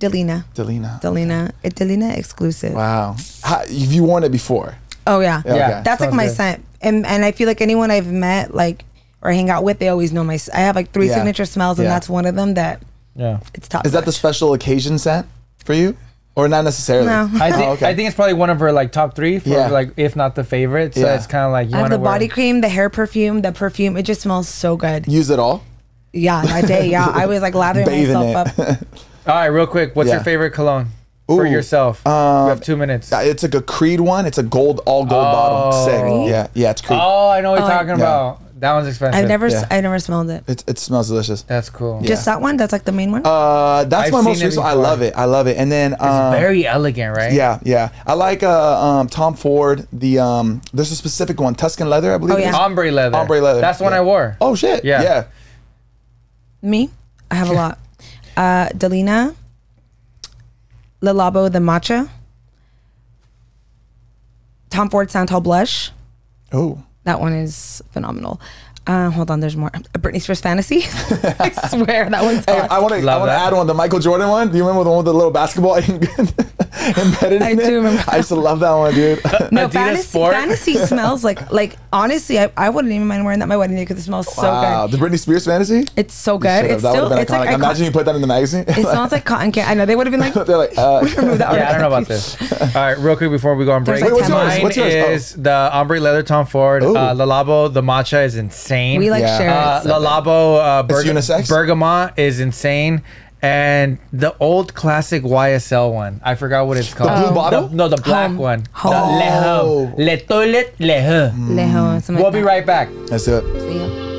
Delina. Delina. Delina. It Delina exclusive. Wow. How, have you worn it before? Oh yeah. Yeah, Yeah. okay. That's like my good. scent. And and I feel like anyone I've met like or hang out with, they always know my s- I have like three Yeah. signature smells and Yeah. that's one of them that Yeah. it's top. Is that the notch. special occasion scent for you? Or not necessarily? No. I think Oh, okay. I think it's probably one of her like top three for Yeah. like if not the favorite. So Yeah. it's kind of like you uh, I have want to the wear. body cream, the hair perfume, the perfume. It just smells so good. Use it all? Yeah, that day, yeah, I was like lathering Bathe in myself it. up. All right, real quick, what's Yeah. your favorite cologne for Ooh, yourself? um, we have two minutes. It's like a Creed one. It's a gold, all gold Oh. bottle. Sick. Yeah, yeah, it's Creed. Oh, I know what you're Oh, talking yeah. about. That one's expensive. I've never, Yeah. I never smelled it. It, it smells delicious. That's cool. Yeah. Just that one. That's like the main one. Uh, that's I've my most it recent. I love it. I love it. And then, It's um, very elegant, right? yeah, yeah. I like uh, um, Tom Ford. The um, there's a specific one, Tuscan leather, I believe. Oh, yeah. is. Ombre leather. Ombre leather, That's the one yeah. I wore. Oh shit. Yeah. Yeah. Me, I have a lot. Uh, Delina, Le Labo, the matcha, Tom Ford Santal blush. Oh. That one is phenomenal. Uh, hold on, there's more. Britney Spears Fantasy. I swear that one's Hey. I want to. I want to add one. The Michael Jordan one. Do you remember the one with the little basketball embedded I in it? I do remember I used to love that one, dude. no, Adidas fantasy, Sport. fantasy smells like like honestly, I, I wouldn't even mind wearing that my wedding day because it smells wow. so good. The Britney Spears fantasy. It's so good. It's that still been it's iconic. like Imagine you put that in the magazine. it smells like cotton candy. I know they would have been like They're like, uh, remove that. Yeah, I don't know about this. All right, real quick before we go on break. Wait, what's yours? Mine What's yours? Is the ombre leather Tom Ford. Ooh. Uh, Le Labo, the matcha is insane. We like Yeah. share. uh, it so La. Labo uh, Berg- Bergamot is insane. And the old classic YSL one. I forgot what it's called. blue bottle? The- no, the black Home. one. Home. The Le Oh. Hum. Le Toilet Le Hum. Lejo, something We'll like be that. right back. Let's it. See ya.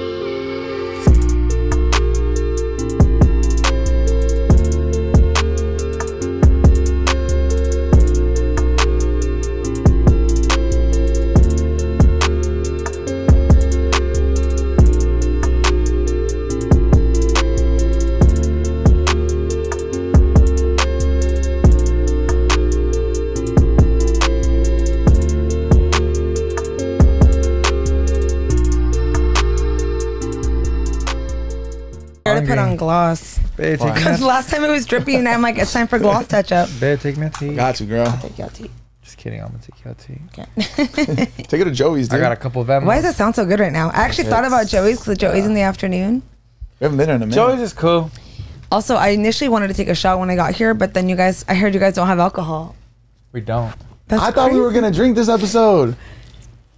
Gloss. Babe, take, Because last time it was drippy, and I'm like, it's time for gloss touch up. a, babe, take me a tea. Got you, girl. Take your tea. Just kidding. I'm going to take your a tea. Okay. Take it to Joey's, dude. I got a couple of them. Why does it sound so good right now? I actually thought about Joey's because Joey's in the afternoon. we haven't been in a minute. Joey's is cool. Also, I initially wanted to take a shot when I got here, but then you guys, I heard you guys don't have alcohol. We don't. That's I thought we were gonna drink this episode.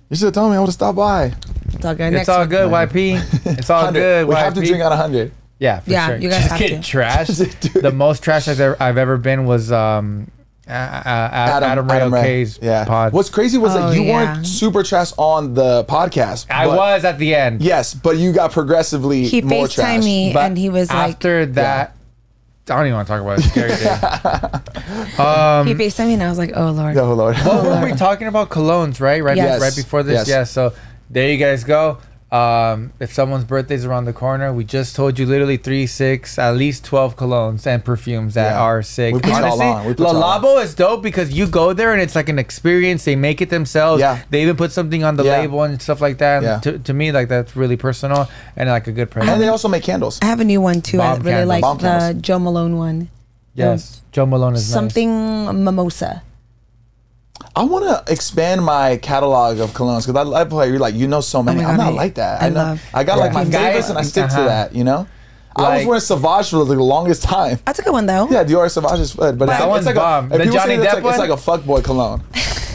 You should have told me. I would have stopped by. It's all good. It's Next all one. good, YP. It's all good. We YP. have to drink out of hundred. Yeah, for Yeah, sure. you guys Just have get to. trashed. Dude. the most trash I've ever, I've ever been was um, uh, uh, Adam, Adam, Ray K's Yeah. pod. What's crazy was Oh, that you yeah. weren't super trash on the podcast. I was at the end. Yes, but you got progressively He more FaceTimed trash. me but and he was like, after that, I don't even want to talk about it. It's scary thing. he FaceTimed me and I was like, oh Lord. Oh Lord. What were we talking about? Colognes, right? Right, Yes. right before this. Yes. Yeah. So there you guys go. Um, if someone's birthday's around the corner, we just told you literally three, six, at least twelve colognes and perfumes that Yeah. are sick. We put y'all on. We put y'all on. Le Labo is dope because you go there and it's like an experience. They make it themselves. Yeah. They even put something on the Yeah. label and stuff like that. Yeah. To, to me, like that's really personal and like a good present. And they also make candles. I have a new one too. Bomb I really candles. like Bomb the candles. Jo Malone one. yes, Jo Malone is nice. Something mimosa. I want to expand my catalog of colognes because I love how you're like you know so many. Oh my I'm not I- like that. I I, know. love I got like my favorites and I stick Uh-huh. to that. You know. I was wearing Sauvage for the longest time. That's a good one though. Yeah, Dior Sauvage is good, but it's That like, one's it's like bomb. A, The Johnny say that's Depp like, it's like a fuckboy cologne.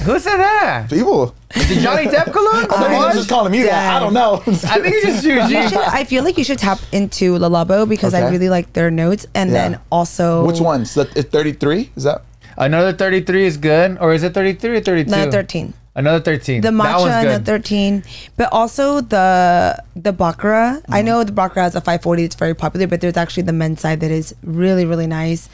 Who said that? People. The Johnny Depp cologne? Maybe they're just calling me that. I don't know. I think it's just you, You should, I feel like you should tap into Le Labo because I really like their notes, and Yeah. then also Which ones? The, it's 33? Is that? Another 33 is good, or is it 33 or 32? the thirteen, Another 13. the that matcha and the thirteen, but also the the baccarat. I Mm-hmm. know the baccarat has a five forty. It's very popular, but there's actually the men's side that is really really nice.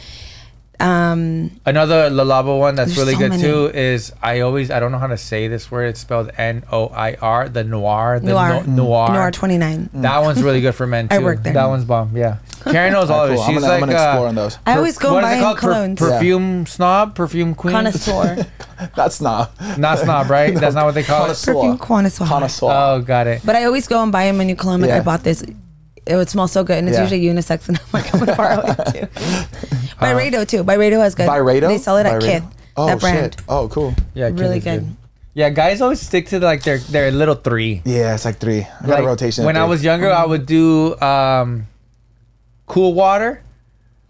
Um, Another Le Labo one that's really so good many. too is I always I don't know how to say this word. It's spelled N O I R. The noir. The Noir. no- noir. Noir twenty nine. That one's really good for men too. I work there. That one's bomb. Yeah. Karen knows all of it. She's I'm gonna, like I'm gonna explore uh, on those. I always go what is buy it called? Per- colognes. perfume snob, perfume queen. Connoisseur. That's not. Not snob, right? That's not what they call it. Perfume connoisseur. Connoisseur. Oh, got it. But I always go and buy him a new cologne. Like Yeah. I bought this. It would smell so good, and it's Yeah. usually unisex, and I'm like, I'm gonna borrow it too. Byredo too. Byredo has good. Byredo? They sell it at Byredo? Kith. Oh, that brand. shit. Oh, cool. Yeah, Kid Really is good. Yeah, guys always stick to like their their little three. Yeah, it's like three. I got Like, a rotation. When I was younger, I would do um, cool water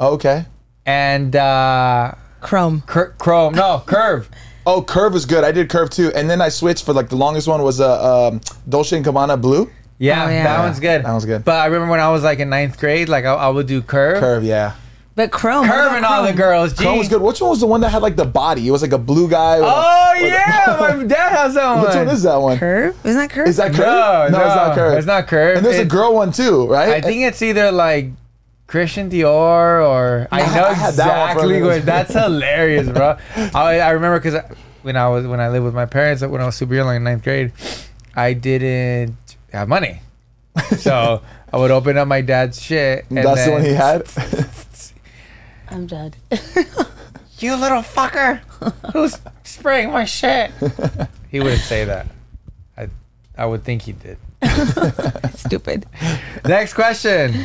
Oh, okay. and uh, Chrome. cur- chrome. No, curve. Oh, Curve is good. I did Curve too. And then I switched for like the longest one was a uh, um, Dolce and Gabbana Blue. Yeah, Oh, yeah. that one's good. That one's good. But I remember when I was like in ninth grade, like I, I would do curve. Curve, yeah. But Chrome. Curve and all the girls. G. Chrome was good. Which one was the one that had like the body? It was like a blue guy. with a- Oh with a- yeah, my dad has that one. Which one is that one? Curve? Isn't that Curve? Is that Curve? No, it's no, it's not Curve. it's not Curve. And there's a girl one too, right? I think it's either like Christian Dior or I I- know I had that one exactly what. That's hilarious, bro. I, I remember because when I was when I lived with my parents when I was super young, like in ninth grade, I didn't have money, so I would open up my dad's shit. And that's the one he had. I'm dead. You little fucker, who's spraying my shit? he wouldn't say that. I I would think he did. Stupid. Next question.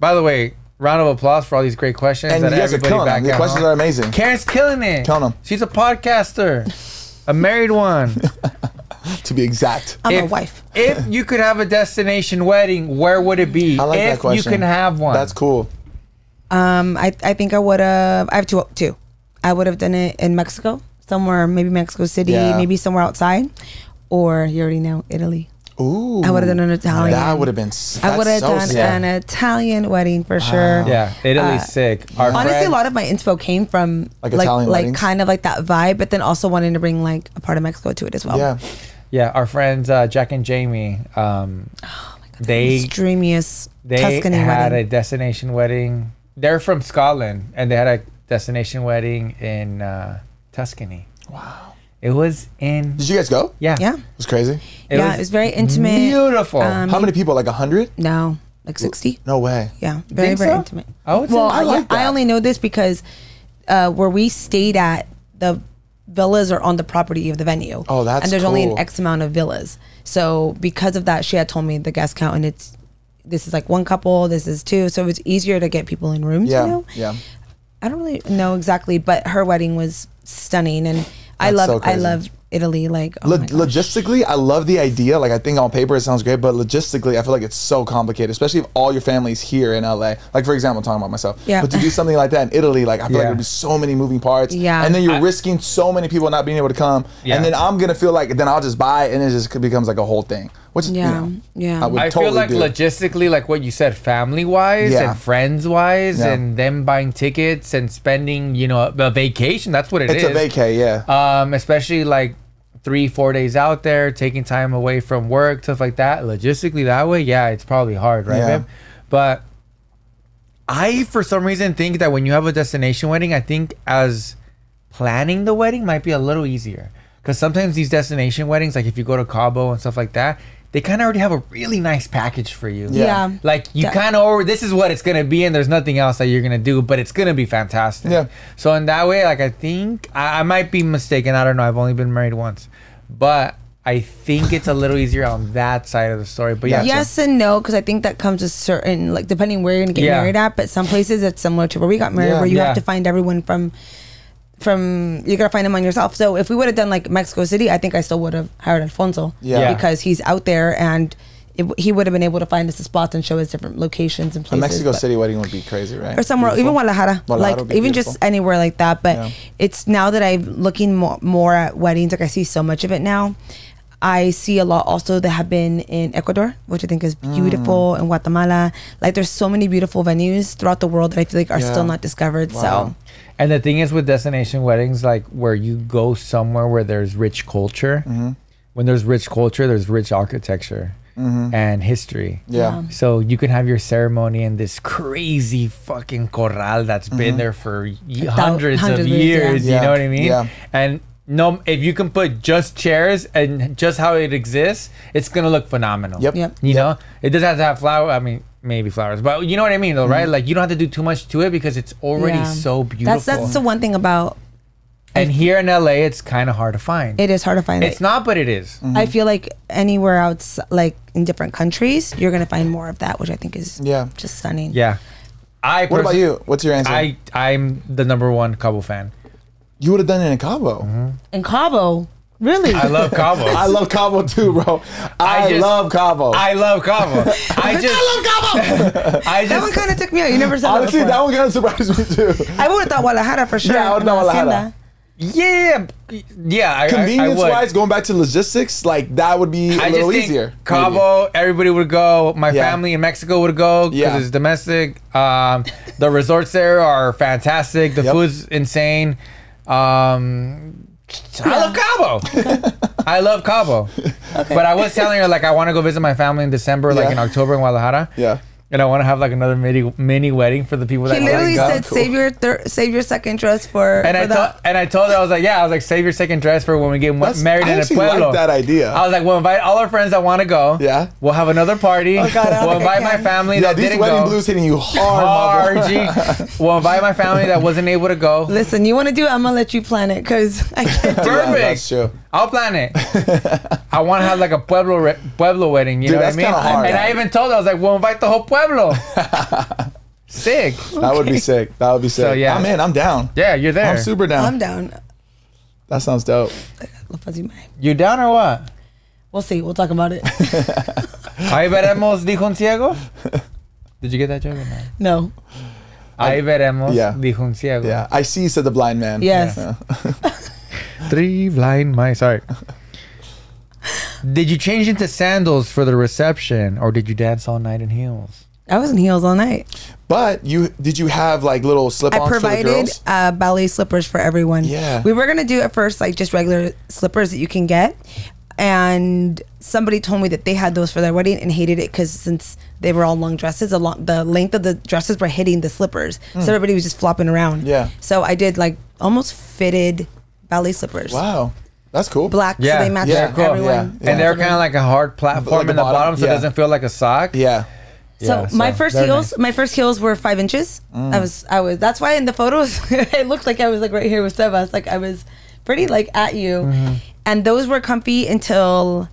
By the way, round of applause for all these great questions. and you that guys are everybody killing back them. The questions home- are amazing. Karen's killing it. Killing 'em. She's a podcaster, a married one. To be exact. I'm a If- wife. If you could have a destination wedding, where would it be? I like if that question. you can have one. That's cool. Um, I I think I would have. I have two. Two. I would have done it in Mexico, somewhere maybe Mexico City, Yeah. maybe somewhere outside, or you already know Italy. Ooh. I would have done an Italian. That would have been. s- I would have so done sick. an Italian wedding for sure. Yeah, Italy's Uh, sick. Our Honestly, friend- a lot of my inspo came from Like like Italian like weddings? kind of like that vibe, but then also wanting to bring like a part of Mexico to it as well. Yeah. Yeah, our friends uh, Jack and Jamie. Um, they It's dreamiest they Tuscany had wedding. a destination wedding. They're from Scotland, and they had a destination wedding in uh, Tuscany. Wow. It was in Did you guys go? yeah yeah, It was crazy. yeah, it was very intimate. Beautiful. Um, How many people? Like a hundred? No, like sixty. No way. Yeah, very Think very so? intimate. I would say Well, I I, like I that. only know this because uh, where we stayed at, the villas are on the property of the venue. Oh, that's and there's only an. X amount of villas. So because of that, she had told me the guest count, and it's this is like one couple, this is two, so it's easier to get people in rooms. Yeah. You know? Yeah. I don't really know exactly, but her wedding was stunning, and I love so I love Italy. Like oh Lo- logistically, I love the idea. Like, I think on paper it sounds great, but logistically, I feel like it's so complicated, especially if all your family's here in LA. Like, for example, I'm talking about myself. Yeah. But to do something like that in Italy, like, I feel like there'd be so many moving parts. Yeah. And then you're I- risking so many people not being able to come. Yeah. And then I'm going to feel like, then I'll just buy it and it just becomes like a whole thing. Which, Yeah, you know, yeah. I would I totally feel like do. logistically, like what you said, family wise Yeah. and friends wise, Yeah. and them buying tickets and spending, you know, a vacation. That's what it is. It's a vacay, yeah. Um, especially like three, four days out there, taking time away from work, stuff like that. Logistically, that way, yeah, it's probably hard, right, Yeah. babe? But I, for some reason, think that when you have a destination wedding, I think as planning the wedding might be a little easier. Because sometimes these destination weddings, like if you go to Cabo and stuff like that, they kind of already have a really nice package for you. Yeah. Yeah. Like you Yeah. kind of this is what it's gonna be, and there's nothing else that you're gonna do, but it's gonna be fantastic. Yeah. So in that way, like I think I, I might be mistaken. I don't know. I've only been married once, but I think it's a little easier on that side of the story. But yeah, Gotcha. Yes and no, because I think that comes with certain, like depending where you're gonna get Yeah. married at. But some places it's similar to where we got married, Yeah. where you Yeah. have to find everyone from, from you gotta find them on yourself. So if we would have done like Mexico City, I think I still would have hired Alfonso. Yeah. Yeah. because he's out there and it, he would have been able to find us the spots and show us different locations and places. A. Mexico but- City wedding would be crazy, right? or somewhere, Beautiful. even Guadalajara, like even beautiful. just anywhere like that. But Yeah. it's now that I'm looking more, more at weddings, like I see so much of it now. I see a lot also that have been in Ecuador, which I think is Mm. beautiful, in Guatemala. Like there's so many beautiful venues throughout the world that I feel like are Yeah. still not discovered. Wow. So And the thing is with destination weddings, like where you go somewhere where there's rich culture. Mm-hmm. When there's rich culture, there's rich architecture and history. Mm-hmm. Yeah. So you can have your ceremony in this crazy fucking corral that's Mm-hmm. been there for y- hundreds, hundreds of of years, years. yeah. You know what I mean? Yeah. And no, if you can put just chairs and just how it exists, it's gonna look phenomenal. Yep. Yep. You know, it doesn't have to have flower. I mean, maybe flowers, but you know what I mean, though, Mm-hmm. right? Like you don't have to do too much to it because it's already Yeah. so beautiful. that's that's the one thing about and here in LA, it's kind of hard to find. it is hard to find. it's it. not, but it is. Mm-hmm. I feel like anywhere else, like in different countries, you're gonna find more of that, which I think is Yeah. just stunning. Yeah. I. What about perso- you? What's your answer? I I'm the number one Cabo fan. you would have done it in Cabo. Mm-hmm. In Cabo, really? I love Cabo. I love Cabo too, bro. I, just- love Cabo. I love Cabo. I just I love Cabo. I just, that one kind of took me out. You never said Honestly, that. Honestly, that one kind of surprised me too. I would have thought Guadalajara for sure. Yeah, I would've thought Guadalajara. Yeah yeah. I, I- I, Convenience would. wise, going back to logistics, like that would be a I little just think easier. Cabo, everybody would go. My Yeah. family in Mexico would go because Yeah. it's domestic. Um, the resorts there are fantastic. The Yep. food's insane. Um, I love Cabo. I love Cabo. But I was telling her like I want to go visit my family in December, like Yeah. in October in Guadalajara. Yeah. And I want to have like another mini mini wedding for the people that He literally didn't go. said, Cool. "Save your thir- save your second dress for." And for I the- told and I told her I was like, yeah, I was like, save your second dress for when we get That's- married I in a actually pueblo. like that idea. I was like, we'll invite all our friends that want to go. Yeah. We'll have another party. Oh, God, we'll invite my can. family Yeah, that these didn't wedding go. blues hitting you hard, Hard, We'll invite my family that wasn't able to go. Listen, you want to do it? I'm gonna let you plan it because I can't. do it. Perfect. that's true. I'll plan it. I want to have like a pueblo re- pueblo wedding. You Dude, know that's what I mean? hard. And I even told her I was like, we'll invite the whole pueblo. Sick. That would be sick. That would be sick. yeah. I'm in. I'm down. Yeah, you're there. I'm super down. I'm down. That sounds dope. La fuzzy mind. You down or what? We'll see. We'll talk about it. Ahí veremos, dijo un ciego. Did you get that joke or not? No. Ahí veremos, yeah. dijo un ciego. Yeah. I see, said the blind man. Yes. Yeah. Three blind mice. Sorry. Did you change into sandals for the reception, or did you dance all night in heels? I was in heels all night. But you did you have like little slip-ons I for the provided uh, ballet slippers for everyone. Yeah. We were gonna do at first like just regular slippers that you can get, and somebody told me that they had those for their wedding and hated it because since they were all long dresses, a long, the length of the dresses were hitting the slippers, so everybody was just flopping around. Yeah. So I did like almost fitted ballet slippers. Wow. That's cool. Black, Yeah. so they match Yeah, cool. everyone. Yeah, yeah. And they're kind of like a hard platform Like in the bottom, bottom, so yeah. it doesn't feel like a sock. Yeah. So Yeah, my first heels, nice. my first heels were five inches. Mm. I was, I was. That's why in the photos it looked like I was like right here with Sebas. Like I was pretty like at you, Mm-hmm. and those were comfy until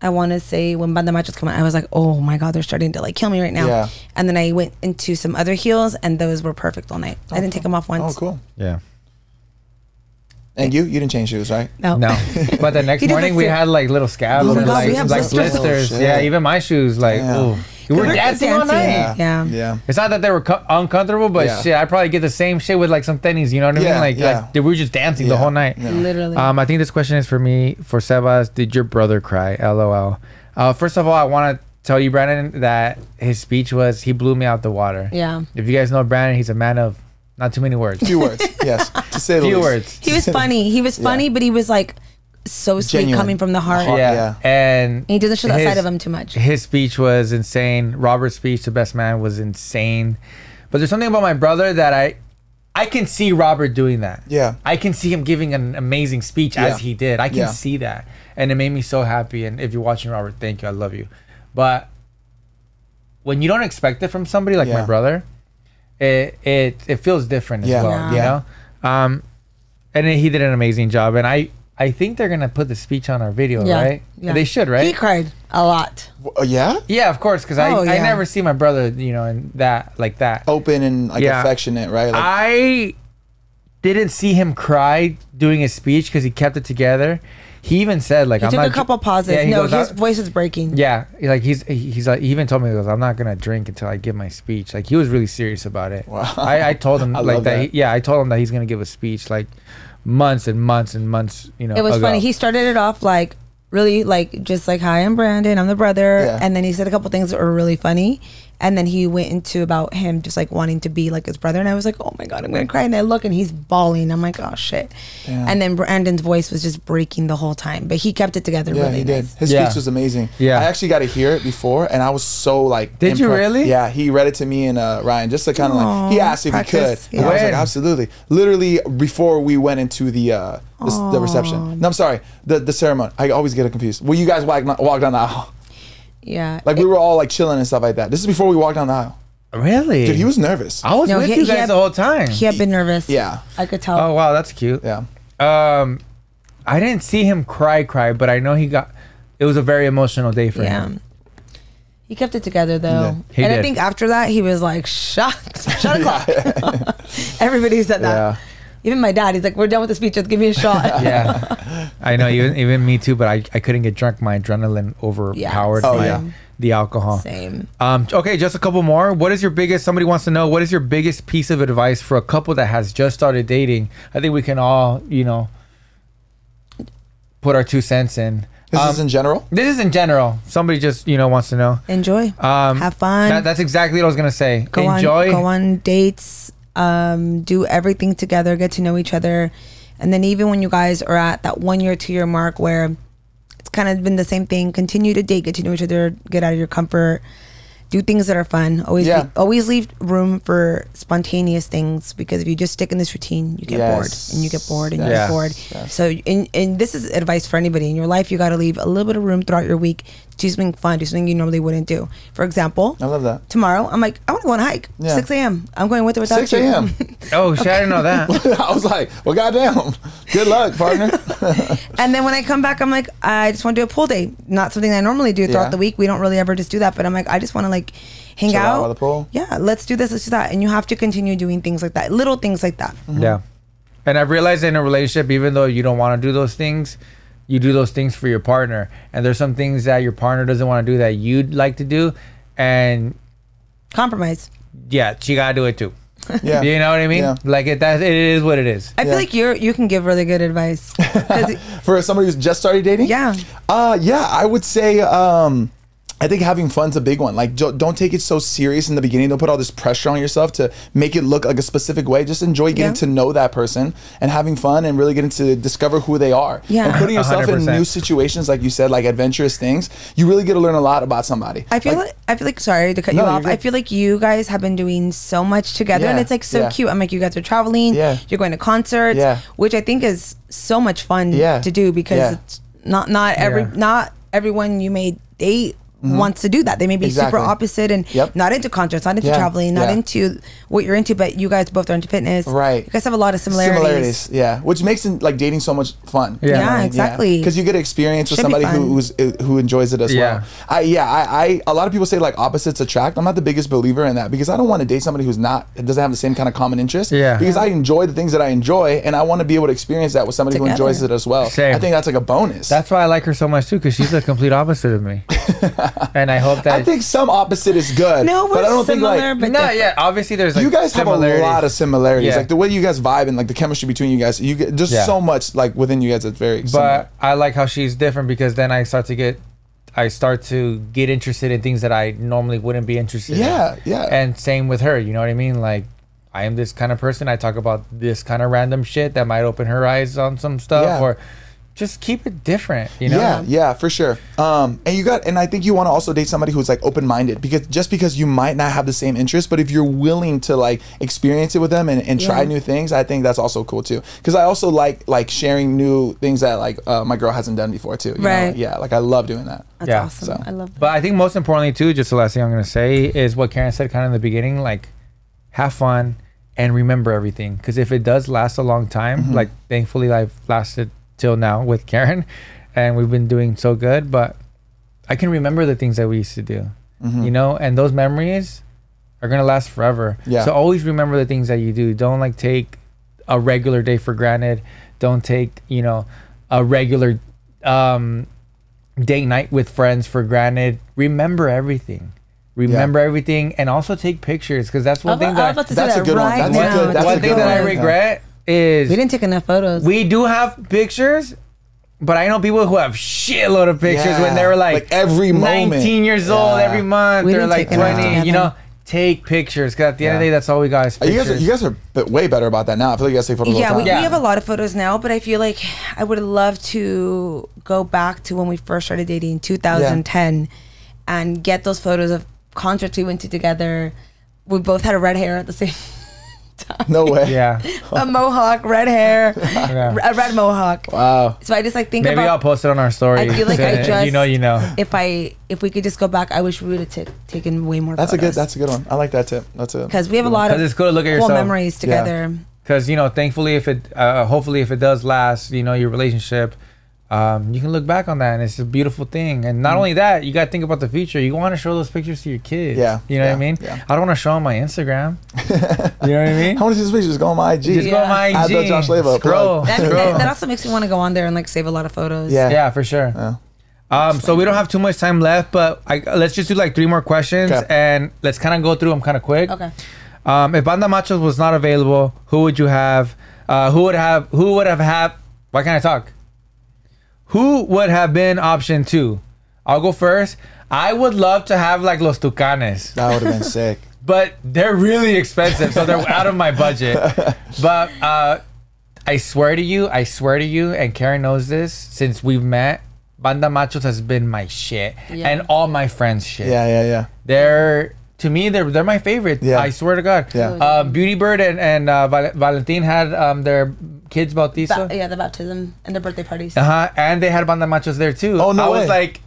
I want to say when Banda Machos come out. I was like, oh my god, they're starting to like kill me right now. Yeah. And then I went into some other heels, and those were perfect all night. I didn't take them off once. Oh, once. cool. Yeah. And you, you didn't change shoes, right? No. No. But the next morning we had like little scabs Oh my and God, like, we have like blisters. blisters. Oh, shit. yeah, even my shoes, like, Damn. ooh. You were We're dancing, all night. dancing. Yeah. Yeah. It's not that they were co- uncomfortable, but Yeah. shit, I probably get the same shit with like some tennies. You know what I Yeah, mean? Like, yeah. like they were just dancing the Yeah, whole night. yeah. Literally. Um, I think this question is for me, for Sebas. Did your brother cry? LOL. Uh, first of all, I want to tell you, Brandon, that his speech was he blew me out the water. yeah. If you guys know Brandon, he's a man of not too many words. Few words. Yes. To say the Few least. words. He was funny. He was funny, but he was like so sweet, Genuine. coming from the heart. Heart. Yeah. Yeah. And He doesn't show that his- side of him too much. His speech was insane. Robert's speech, the best man, was insane. But there's something about my brother that I I can see Robert doing that. Yeah. I can see him giving an amazing speech Yeah. as he did. I can Yeah. see that. And it made me so happy. And if you're watching Robert, thank you. I love you. But when you don't expect it from somebody like Yeah. my brother, it it it feels different as Yeah. well. You Yeah. know? Um and he did an amazing job. And I I think they're gonna put the speech on our video, Yeah. right? Yeah. They should, right? He cried a lot. Uh, yeah, yeah, of course, because Oh, I, I yeah. never see my brother, you know, in that like that. open and like Yeah. affectionate, right? Like, I didn't see him cry doing his speech because he kept it together. He even said like He I'm took not a couple pauses. Yeah, he no, goes, his voice is breaking. yeah, he- like he's he's like he even told me he goes I'm not gonna drink until I give my speech. Like he was really serious about it. Wow. I, I told him I like that. that. He, yeah, I told him that he's gonna give a speech like months and months and months. You know, It was ago. funny. He started it off like really like just like hi, I'm Brandon, I'm the brother, Yeah. and then he said a couple things that were really funny, and then he went into about him just like wanting to be like his brother, and I was like, oh my god, I'm gonna cry, and I look and he's bawling. I'm like, oh shit, Damn. and then Brandon's voice was just breaking the whole time, but he kept it together yeah, really he did. His Yeah. speech was amazing. Yeah. I actually got to hear it before, and I was so like. Did you really? Yeah, he read it to me and uh, Ryan just to kind of like. He asked if practice, he could. And I was yeah. like, absolutely. Literally before we went into the uh, the, the reception. No, I'm sorry, the the ceremony. I always get it confused. Well, you guys walk, walked down the aisle. Yeah, Like we were all like chilling and stuff like that. This is before we walked down the aisle. really. Dude, he was nervous. I was No, with he- you guys had- the whole time. he had been nervous. Yeah. I could tell. oh wow, that's cute. Yeah. Um, I didn't see him cry, cry, but I know he got. It was a very emotional day for yeah. him. He kept it together though, did. He and I think after that he was like, "Shut, shut o'clock." Everybody said that. Yeah. Even my dad, he's like, "We're done with the speech. Just give me a shot." Yeah, I know. Even even me too. But I, I couldn't get drunk. My adrenaline overpowered Oh, yeah. the alcohol. Same. Um. Okay, just a couple more. What is your biggest? Somebody wants to know. What is your biggest piece of advice for a couple that has just started dating? I think we can all, you know, put our two cents in. This Um, is in general. this is in general. Somebody just you know wants to know. Enjoy. Um, Have fun. That, that's exactly what I was gonna say. go Enjoy. on, go on dates. Um, do everything together. Get to know each other, and then even when you guys are at that one year, two year mark where it's kind of been the same thing. Continue to date. Get to know each other. Get out of your comfort. Do things that are fun. Always, Yeah. be, always leave room for spontaneous things because if you just stick in this routine, you get Yes. bored and you get bored and you get bored. Yes. So, and, and this is advice for anybody in your life. You got to leave a little bit of room throughout your week to do something fun, do something you normally wouldn't do. For example, I love that. tomorrow I'm like, I want to go on a hike. Yeah. 6 a.m. I'm going with or without 6 you. a.m. oh shit! I didn't know that. I was like, well, goddamn. Good luck, partner. and then when I come back, I'm like, I just want to do a pool day. Not something I normally do throughout Yeah. the week. We don't really ever just do that. But I'm like, I just want to like hang Chill out out. by the pool. Yeah, let's do this, let's do that. And you have to continue doing things like that, little things like that. Yeah. And I've realized in a relationship, even though you don't want to do those things, you do those things for your partner. And there's some things that your partner doesn't want to do that you'd like to do. And Compromise. yeah, she got to do it too. Yeah. You know what I mean? Yeah. Like it, that, it is what it is. I feel like you're you can give really good advice. For somebody who's just started dating? yeah. Uh, yeah, I would say, um, I think having fun's a big one. Like, don't, don't take it so serious in the beginning. Don't put all this pressure on yourself to make it look like a specific way. Just enjoy getting Yeah. to know that person and having fun and really getting to discover who they are. Yeah. And putting yourself in 100%. new situations, like you said, like adventurous things, you really get to learn a lot about somebody. I feel like, I feel like sorry to cut No, you off. I feel like you guys have been doing so much together, and it's like so yeah. cute. I'm like, you guys are traveling. Yeah. You're going to concerts. Yeah. Which I think is so much fun Yeah. to do because Yeah. it's not not every Yeah. not everyone you may date wants to do that. They may be Mm-hmm. Exactly. super opposite and Yep. not into concerts, not into Yeah, traveling, not yeah. into what you're into, but you guys both are into fitness. Right. You guys have a lot of similarities. yeah, which makes it, like dating so much fun. Yeah. Yeah, exactly. Because you get experience with Should somebody who, who's uh, who enjoys it as Yeah. well. I yeah, I, I a lot of people say like opposites attract. I'm not the biggest believer in that because I don't want to date somebody who's not doesn't have the same kind of common interest. Yeah. Because I enjoy the things that I enjoy, and I want to be able to experience that with somebody who enjoys it as well. Same. I think that's like a bonus. That's why I like her so much too, because she's the complete opposite of me. and I hope that. I think some opposite is good. No, we're but I don't similar, think like but no, different. yeah, obviously there's like you guys have a lot of similarities. Yeah. Like the way you guys vibe and like the chemistry between you guys. You get just Yeah. so much like within you guys that's very similar. But I like how she's different because then I start to get, I start to get interested in things that I normally wouldn't be interested in. Yeah, yeah. And same with her, you know what I mean? Like, I am this kind of person. I talk about this kind of random shit that might open her eyes on some stuff, Yeah. or just keep it different. You know. Yeah, yeah, for sure. Um, and you got, and I think you want to also date somebody who's like open minded because just because you might not have the same interest, but if you're willing to like experience it with them and, and try Yeah. new things, I think that's also cool too. Because I also like like sharing new things that like uh, my girl hasn't done before too. you know? Right. Yeah, like I love doing that. That's Yeah, awesome. so- I love that. But I think most importantly too, just the last thing I'm gonna say is what Karen said kind of in the beginning, like have fun and remember everything. Because if it does last a long time, Mm-hmm. like thankfully I've lasted till now with Karen, and we've been doing so good. But I can remember the things that we used to do, Mm-hmm. you know, and those memories are gonna last forever. Yeah. So always remember the things that you do. Don't like take a regular day for granted. Don't take you know a regular um, date night with friends for granted. Remember everything. Remember everything, and also take pictures because that's one I was- thing I was that about to That's say a that good one. right That's a good- that's a one good thing that I one. regret is we didn't take enough photos. we do have pictures, but I know people who have shitload of pictures when they Yeah, were like, like every moment. 19 years old, Yeah. every month, We they're like take enough 20. You know, take pictures because at the end of the day, that's all we got is You guys, are, you guys are b- way better about that now. I feel like you guys take photos all yeah, the we. Yeah. we have a lot of photos now, but I feel like I would love to go back to when we first started dating in 2010 and get those photos of concerts we went to together. We both had a red hair at the same time. No way. yeah. a mohawk, red hair, Yeah. a red mohawk. Wow. So I just like think Maybe about I'll post it on our story. I feel like I If you know, you know. if I if we could just go back. I wish we would have t- taken way more. That's a good. That's a good one. I like that tip. That's it. because we have a lot of it's cool to look at cool yourself. memories together. because you know thankfully if it uh, hopefully if it does last you know your relationship um, you can look back on that and it's a beautiful thing and not only that you got to think about the future you want to show those pictures to your kids Yeah, you know what i mean yeah. i don't want to show them my instagram you know what i mean How many of these pictures go on my IG? just go on my Add the IG, Josh Leiva scroll. That, scroll. that, that also makes me want to go on there and like save a lot of photos. Yeah. yeah for sure Yeah. um, so we don't have too much time left but I, let's just do like three more questions Okay. and let's kind of go through them kind of quick Okay. Um, if Banda Machos was not available, who would you have? Uh, who would have? Who would have had? Why can't I talk? Who would have been option two? I'll go first. I would love to have like Los Tucanes, That would have been sick. but they're really expensive, so they're out of my budget. But uh, I swear to you, I swear to you, and Karen knows this since we've met. Banda Machos has been my shit, Yeah. and all my friends' shit. Yeah, yeah, yeah. They're to me they're they're my favorite. Yeah. I swear to God. Yeah. Uh, Beauty Bird and and uh, Val- Valentin had um, their kids bautizo. Ba- yeah, the baptism and the birthday parties. Uh huh. And they had banda machos there too. Oh, no I was way. like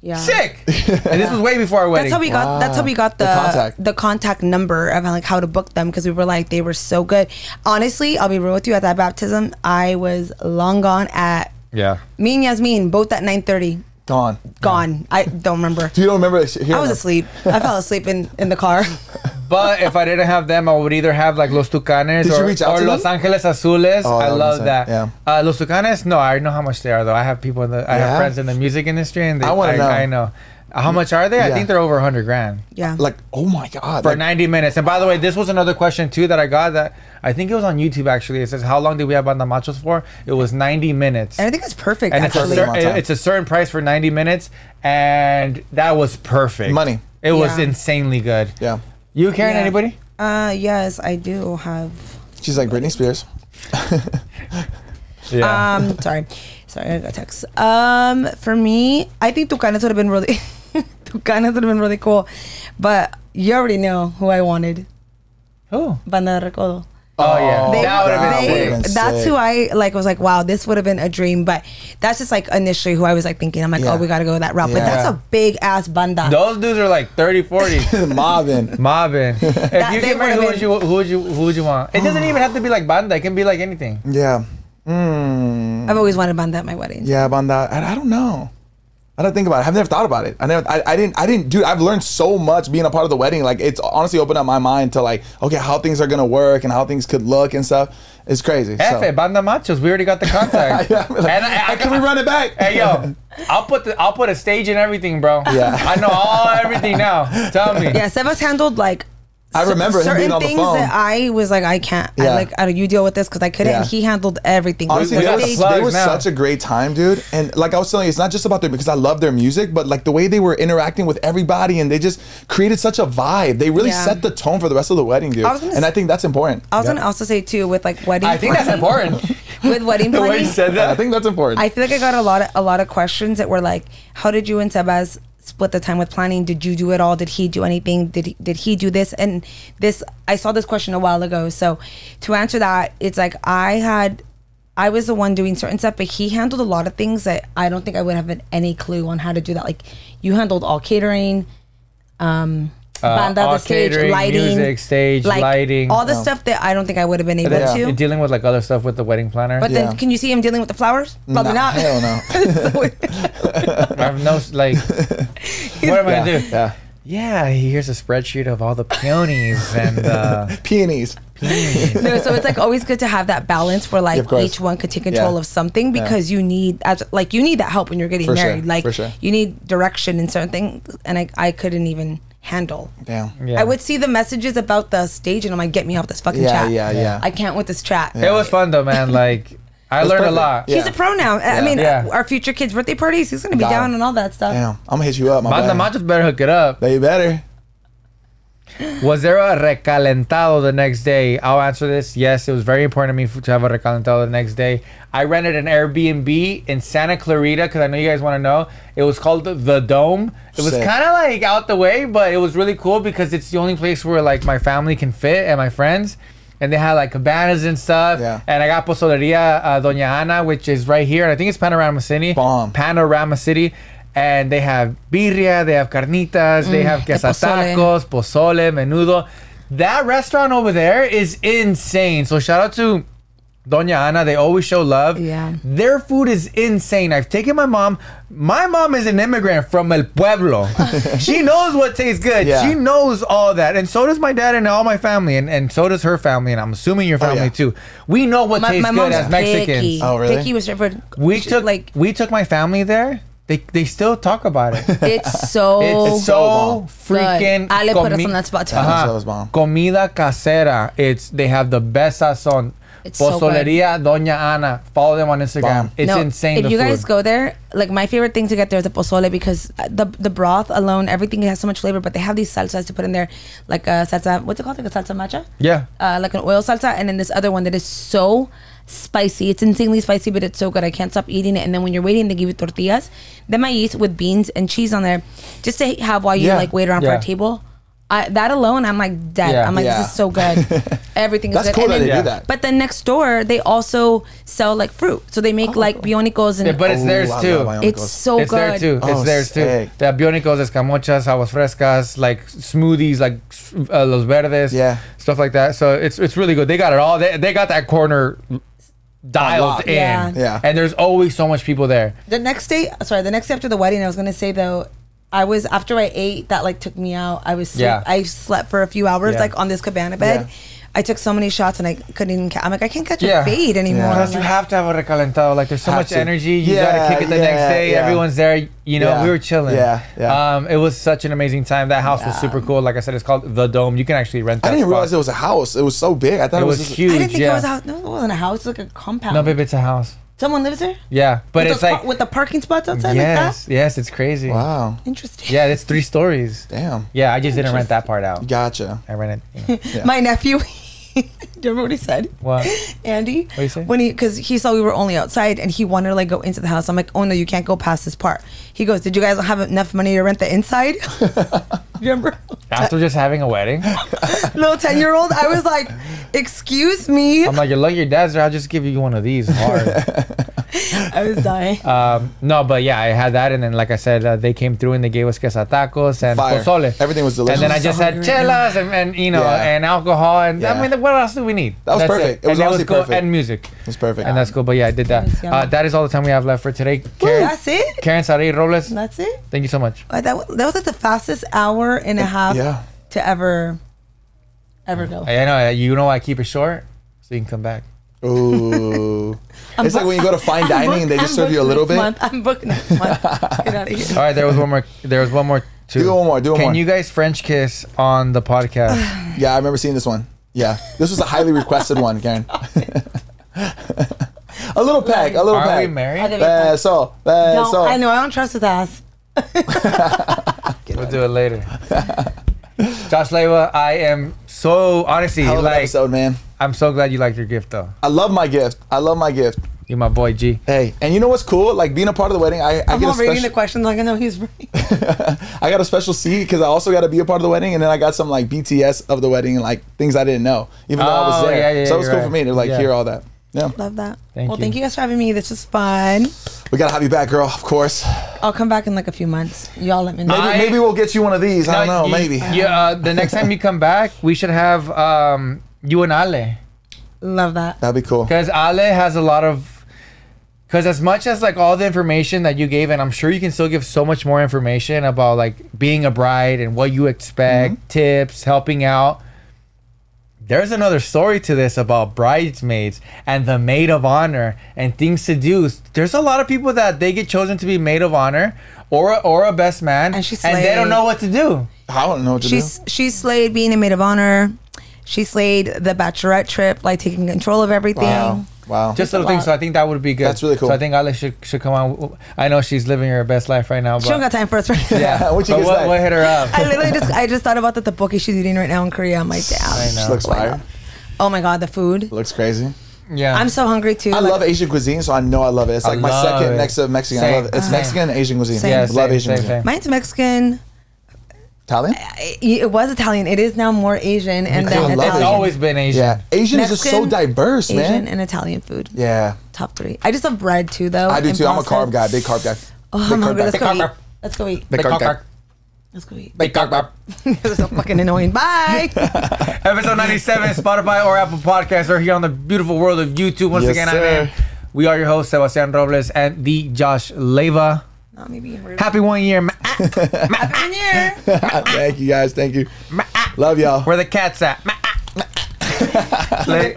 yeah. sick. and this was way before our wedding. That's how we got. That's how we got The the contact. the contact number of like how to book them because we were like they were so good. Honestly, I'll be real with you. At that baptism, I was long gone. At yeah. me and Yasmin both at nine thirty. Gone. Gone. I don't remember. Do you don't remember? Here, I was asleep. I fell asleep in in the car. But if I didn't have them, I would either have like Los Tucanes Did you or, reach out or to Los them? Angeles Azules. Oh, I love that. yeah. Uh, Los Tucanes, no, I know how much they are though. I have people in the, I Yeah? have friends in the music industry, and they, I wanna know. I know. How much are they? I Yeah. think they're over hundred grand. Yeah. Like, oh my god. for like, 90 minutes. And by the way, this was another question too that I got that I think it was on YouTube actually. It says how long did we have Banda Machos for? It was 90 minutes. and I think it's perfect. And it's a, actually. cer- cer- amount of time. it's a certain price for 90 minutes and that was perfect. Money. It was Yeah. insanely good. yeah. You Karen Yeah. anybody? Uh, yes, I do have. She's like Britney Spears. Yeah. Um, sorry, sorry, I got text. Um, for me, I think Tucanes would have been really, Tucanes would have been really cool, but you already know who I wanted, Who? Banda de Recodo. Oh, yeah. They, that would have been they- been that's sick. who I like. Was like, wow, this would have been a dream. But that's just like initially who I was like thinking. I'm like, Yeah. oh, we got to go that route. But that's a big ass banda. Those dudes are like 30, 40. Mobbing. Mobbing. If That- you they get married, who would've would you who would you who would you want? It doesn't even have to be like banda. It can be like anything. Yeah. Mm. I've always wanted banda at my wedding. Yeah, banda. I, I don't know. I don't think about it. I've never thought about it. I never. I, I didn't. I didn't. Dude, I've learned so much being a part of the wedding. Like it's honestly opened up my mind to like, okay, how things are gonna work and how things could look and stuff. It's crazy. so. F it, Banda Machos. We already got the contact. Yeah, like, And uh, I- I- can we run it back? Hey yo, I'll put the I'll put a stage and everything, bro. Yeah. I know all everything now. Tell me. Yeah, Sebas handled like. I cer- remember him certain being on the things phone. that I was like, I can't. I Yeah. like, I, you deal with this because I couldn't. Yeah. And he handled everything. Honestly, We they were, they were such a great time, dude. And like I was telling you, it's not just about their because I love their music, but like the way they were interacting with everybody and they just created such a vibe. They really Yeah. set the tone for the rest of the wedding, dude. I was gonna and s- I think that's important. I was gonna also say too with like wedding. I think that's important. with wedding The way planning. you said I think that's important. I feel like I got a lot of a lot of questions that were like, "How did you and Sebas split the time with planning? Did you do it all? Did he do anything? Did he, did he do this?" And this, I saw this question a while ago. So to answer that, it's like I had, I was the one doing certain stuff, but he handled a lot of things that I don't think I would have any clue on how to do that. Like you handled all catering. Um, Uh, banda, all the stage, catering, lighting, music, stage, like, lighting. all the Yeah. stuff that I don't think I would have been able Yeah. to. You're dealing with like other stuff with the wedding planner. But Yeah. then, can you see him dealing with the flowers? Probably Nah, not. hell no. So- I have no like. what am I yeah, gonna do? yeah. Yeah, here's a spreadsheet of all the peonies and uh, Peonies. no, so it's like always good to have that balance where like Yeah, each one could take control Yeah. of something because you need as like you need that help when you're getting For sure, married. Like for sure. you need direction in certain things, and I I couldn't even handle. Damn. yeah. I would see the messages about the stage, and I'm like, get me off this fucking Yeah, chat. yeah, yeah. yeah. I can't with this chat. It was fun though, man. Like I learned perfect. a lot. Yeah. He's a pro now. I mean, Yeah. our future kids' birthday parties, he's gonna be Got down him. and all that stuff. Damn. I'm gonna hit you up, my Manda man. Machos better hook it up. They better. Was there a recalentado the next day? I'll answer this. Yes, it was very important to me f- to have a recalentado the next day. I rented an Airbnb in Santa Clarita because I know you guys want to know. It was called the, the Dome. It was kind of like out the way, but it was really cool because it's the only place where like my family can fit and my friends. And they had like cabanas and stuff. Yeah. And I got Pozoleria uh, Doña Ana, which is right here. And I think it's Panorama City. Bomb. Panorama City. And they have birria, they have carnitas, they mm, have the pozole. pozole, menudo. That restaurant over there is insane. So shout out to Doña Ana. They always show love. Yeah. Their food is insane. I've taken my mom. My mom is an immigrant from El Pueblo. she knows what tastes good. Yeah. She knows all that. And so does my dad and all my family. And, and so does her family. And I'm assuming your oh, family Oh, yeah. too. We know what My, tastes my good mom's as Mexicans. picky. Oh, really? Picky was for We she- took like we took my family there. They they still talk about it. it's so It's so so bomb. freaking. Ale put us on that spot too. Ajá. That was bomb. Comida casera. It's they have the best sazon. It's so good. Pozoleria Doña Ana. Follow them on Instagram. Bomb. It's No, insane. If the you food. guys go there, like my favorite thing to get there is the pozole because the the broth alone, everything has so much flavor. But they have these salsas to put in there, like a salsa. What's it called? Like a salsa macha. yeah. Uh, like an oil salsa, and then this other one that is so spicy. It's insanely spicy, but it's so good. I can't stop eating it. And then when you're waiting, they give you tortillas, then maíz with beans and cheese on there, just to have while you Yeah. like wait around for a table. I, that alone, I'm like dead. Yeah. I'm like, Yeah. this is so good. Everything is That's good. cool And that they Yeah. do that. but then next door, they also sell like fruit. So they make like bionicos and Yeah, but it's Ooh, theirs too. it's so it's good. there too. Oh, it's theirs too. sick. They have bionicos, escamochas, aguas frescas, like smoothies, like uh, los verdes, Yeah. stuff like that. So it's it's really good. They got it all. They, they got that corner dialed in. Yeah. Yeah. And there's always so much people there. The next day, sorry, the next day after the wedding, I was gonna say though, I was after I ate that like took me out. I was sleep, Yeah. I slept for a few hours Yeah. like on this cabana bed. Yeah. I took so many shots and I couldn't even. Ca- I'm like I can't catch Yeah. a fade anymore. Yeah. Plus, you have to have a recalentado. Like, there's so Have much to. energy. You Yeah, gotta kick it the next day. yeah. Everyone's there. You know, Yeah. we were chilling. Yeah, yeah. Um, it was such an amazing time. That house was super cool. Like I said, it's called the Dome. You can actually rent that. I didn't spot. realize it was a house. It was so big. I thought It it, was just, huge. I didn't think yeah. it was a house. No, it wasn't a house. It's like a compound. No, babe, it's a house. Someone lives there. Yeah, but with it's those like par- with the parking spots outside yes, like that. yes, it's crazy. Wow. Interesting. Yeah, it's three stories. Damn. Yeah, I just didn't rent that part out. Gotcha. I rented. You know. Yeah. My nephew. Do you remember what he said? What? Andy. you say? When he, because he saw we were only outside and he wanted to like go into the house. I'm like, oh no, you can't go past this part. He goes, did you guys have enough money to rent the inside? you remember? After just having a wedding, Little ten year old. I was like, excuse me. I'm like, you're lucky your dad's there. I'll just give you one of these. Hard. I was dying. um, no, but yeah, I had that, and then like I said, uh, they came through and they gave us quesatacos and Fire. pozole. Everything was delicious. And then I just had chelas and, and you know Yeah. and alcohol and Yeah. I mean what else do we need? That was That's perfect. It was and honestly cool perfect. and music. It's perfect. And that's cool. But yeah, I did that. That's. Uh, that is all the time we have left for today. Karen, That's it. Karen Saray Robles, That's it. thank you so much. Uh, that, that was like the fastest hour and a half Yeah. to ever, ever go. I know uh, you know I keep it short so you can come back. Ooh. it's like when you go to fine I'm dining booked- and they just I'm serve you a little bit. Month. I'm booked next month. Get out of here. All right, there was one more. There was one more. Too. Do one more, do one Can more. you guys French kiss on the podcast? Yeah, I remember seeing this one. Yeah. This was a highly requested one, Karen. a little peck, a little pack. Are we peck. married? Okay. Beso, No, beso. I know. I don't trust his ass. We'll do it later. Josh Leiva, I am so honestly Hell like episode, man. I'm so glad you liked your gift though. I love my gift. I love my gift. You're my boy G. Hey, and you know what's cool? Like being a part of the wedding, I, I I'm get a all reading the questions like I know he's right. I got a special seat because I also got to be a part of the wedding, and then I got some like BTS of the wedding and like things I didn't know, even though I was Oh, there. yeah, yeah, so it was you're cool for me to like Yeah. hear all that. Yeah, Love that. Thank well, you. thank you guys for having me. This was fun. we gotta have you back, girl. Of course. I'll come back in like a few months. Y'all let me know. Maybe, I- maybe we'll get you one of these. I don't know. you- maybe. Yeah. Uh, the next time you come back, we should have um, you and Ale. Love that. That'd be cool. Because Ale has a lot of. Because as much as like all the information that you gave, and I'm sure you can still give so much more information about like being a bride and what you expect, Mm-hmm. tips, helping out. There's another story to this about bridesmaids and the maid of honor and things to do. There's a lot of people that they get chosen to be maid of honor or a, or a best man, And she and they don't know what to do. I don't know what to She's she slayed being a maid of honor. She slayed the bachelorette trip, like taking control of everything. Wow. Wow. Just little things. So I think that would be good. That's really cool. So I think Ale should should come on. I know she's living her best life right now. But She don't got time for us right now. Yeah. What you but guys we'll, like? we'll hit her up. I literally just I just thought about that. the tteokbokki she's eating right now in Korea. I'm like, damn. I know. She looks fire. Oh my god, the food. Looks crazy. yeah. I'm so hungry too. I like- love Asian cuisine, so I know I love it. It's I like my second it. next to Mexican. I love it. It's Same. Mexican and Asian cuisine. Same. yeah, love same, Asian same, cuisine. same. Mine's Mexican. Italian? Uh, it was Italian. It is now more Asian and too. then I love It's always been Asian. Yeah. Asian is just so diverse, Asian man. and Italian food. Yeah. Top three. I just love bread too, though. I do and too. I'm a carb guy, big carb guy. Oh, Big I'm carb hungry. guy. Let's Big go carb eat. guy. Let's go eat. Big carb guy. Let's go eat. Big cock, cock. This is so fucking annoying. Bye. Episode 97, Spotify or Apple Podcasts, or here on the beautiful world of YouTube. Once Yes, again, sir. I'm in. We are your hosts, Sebastian Robles and the Josh Leiva. Not me rude. Happy one year. Happy New Year. Thank you guys. Thank you. Love y'all. Where the cat's at. Ma- Like-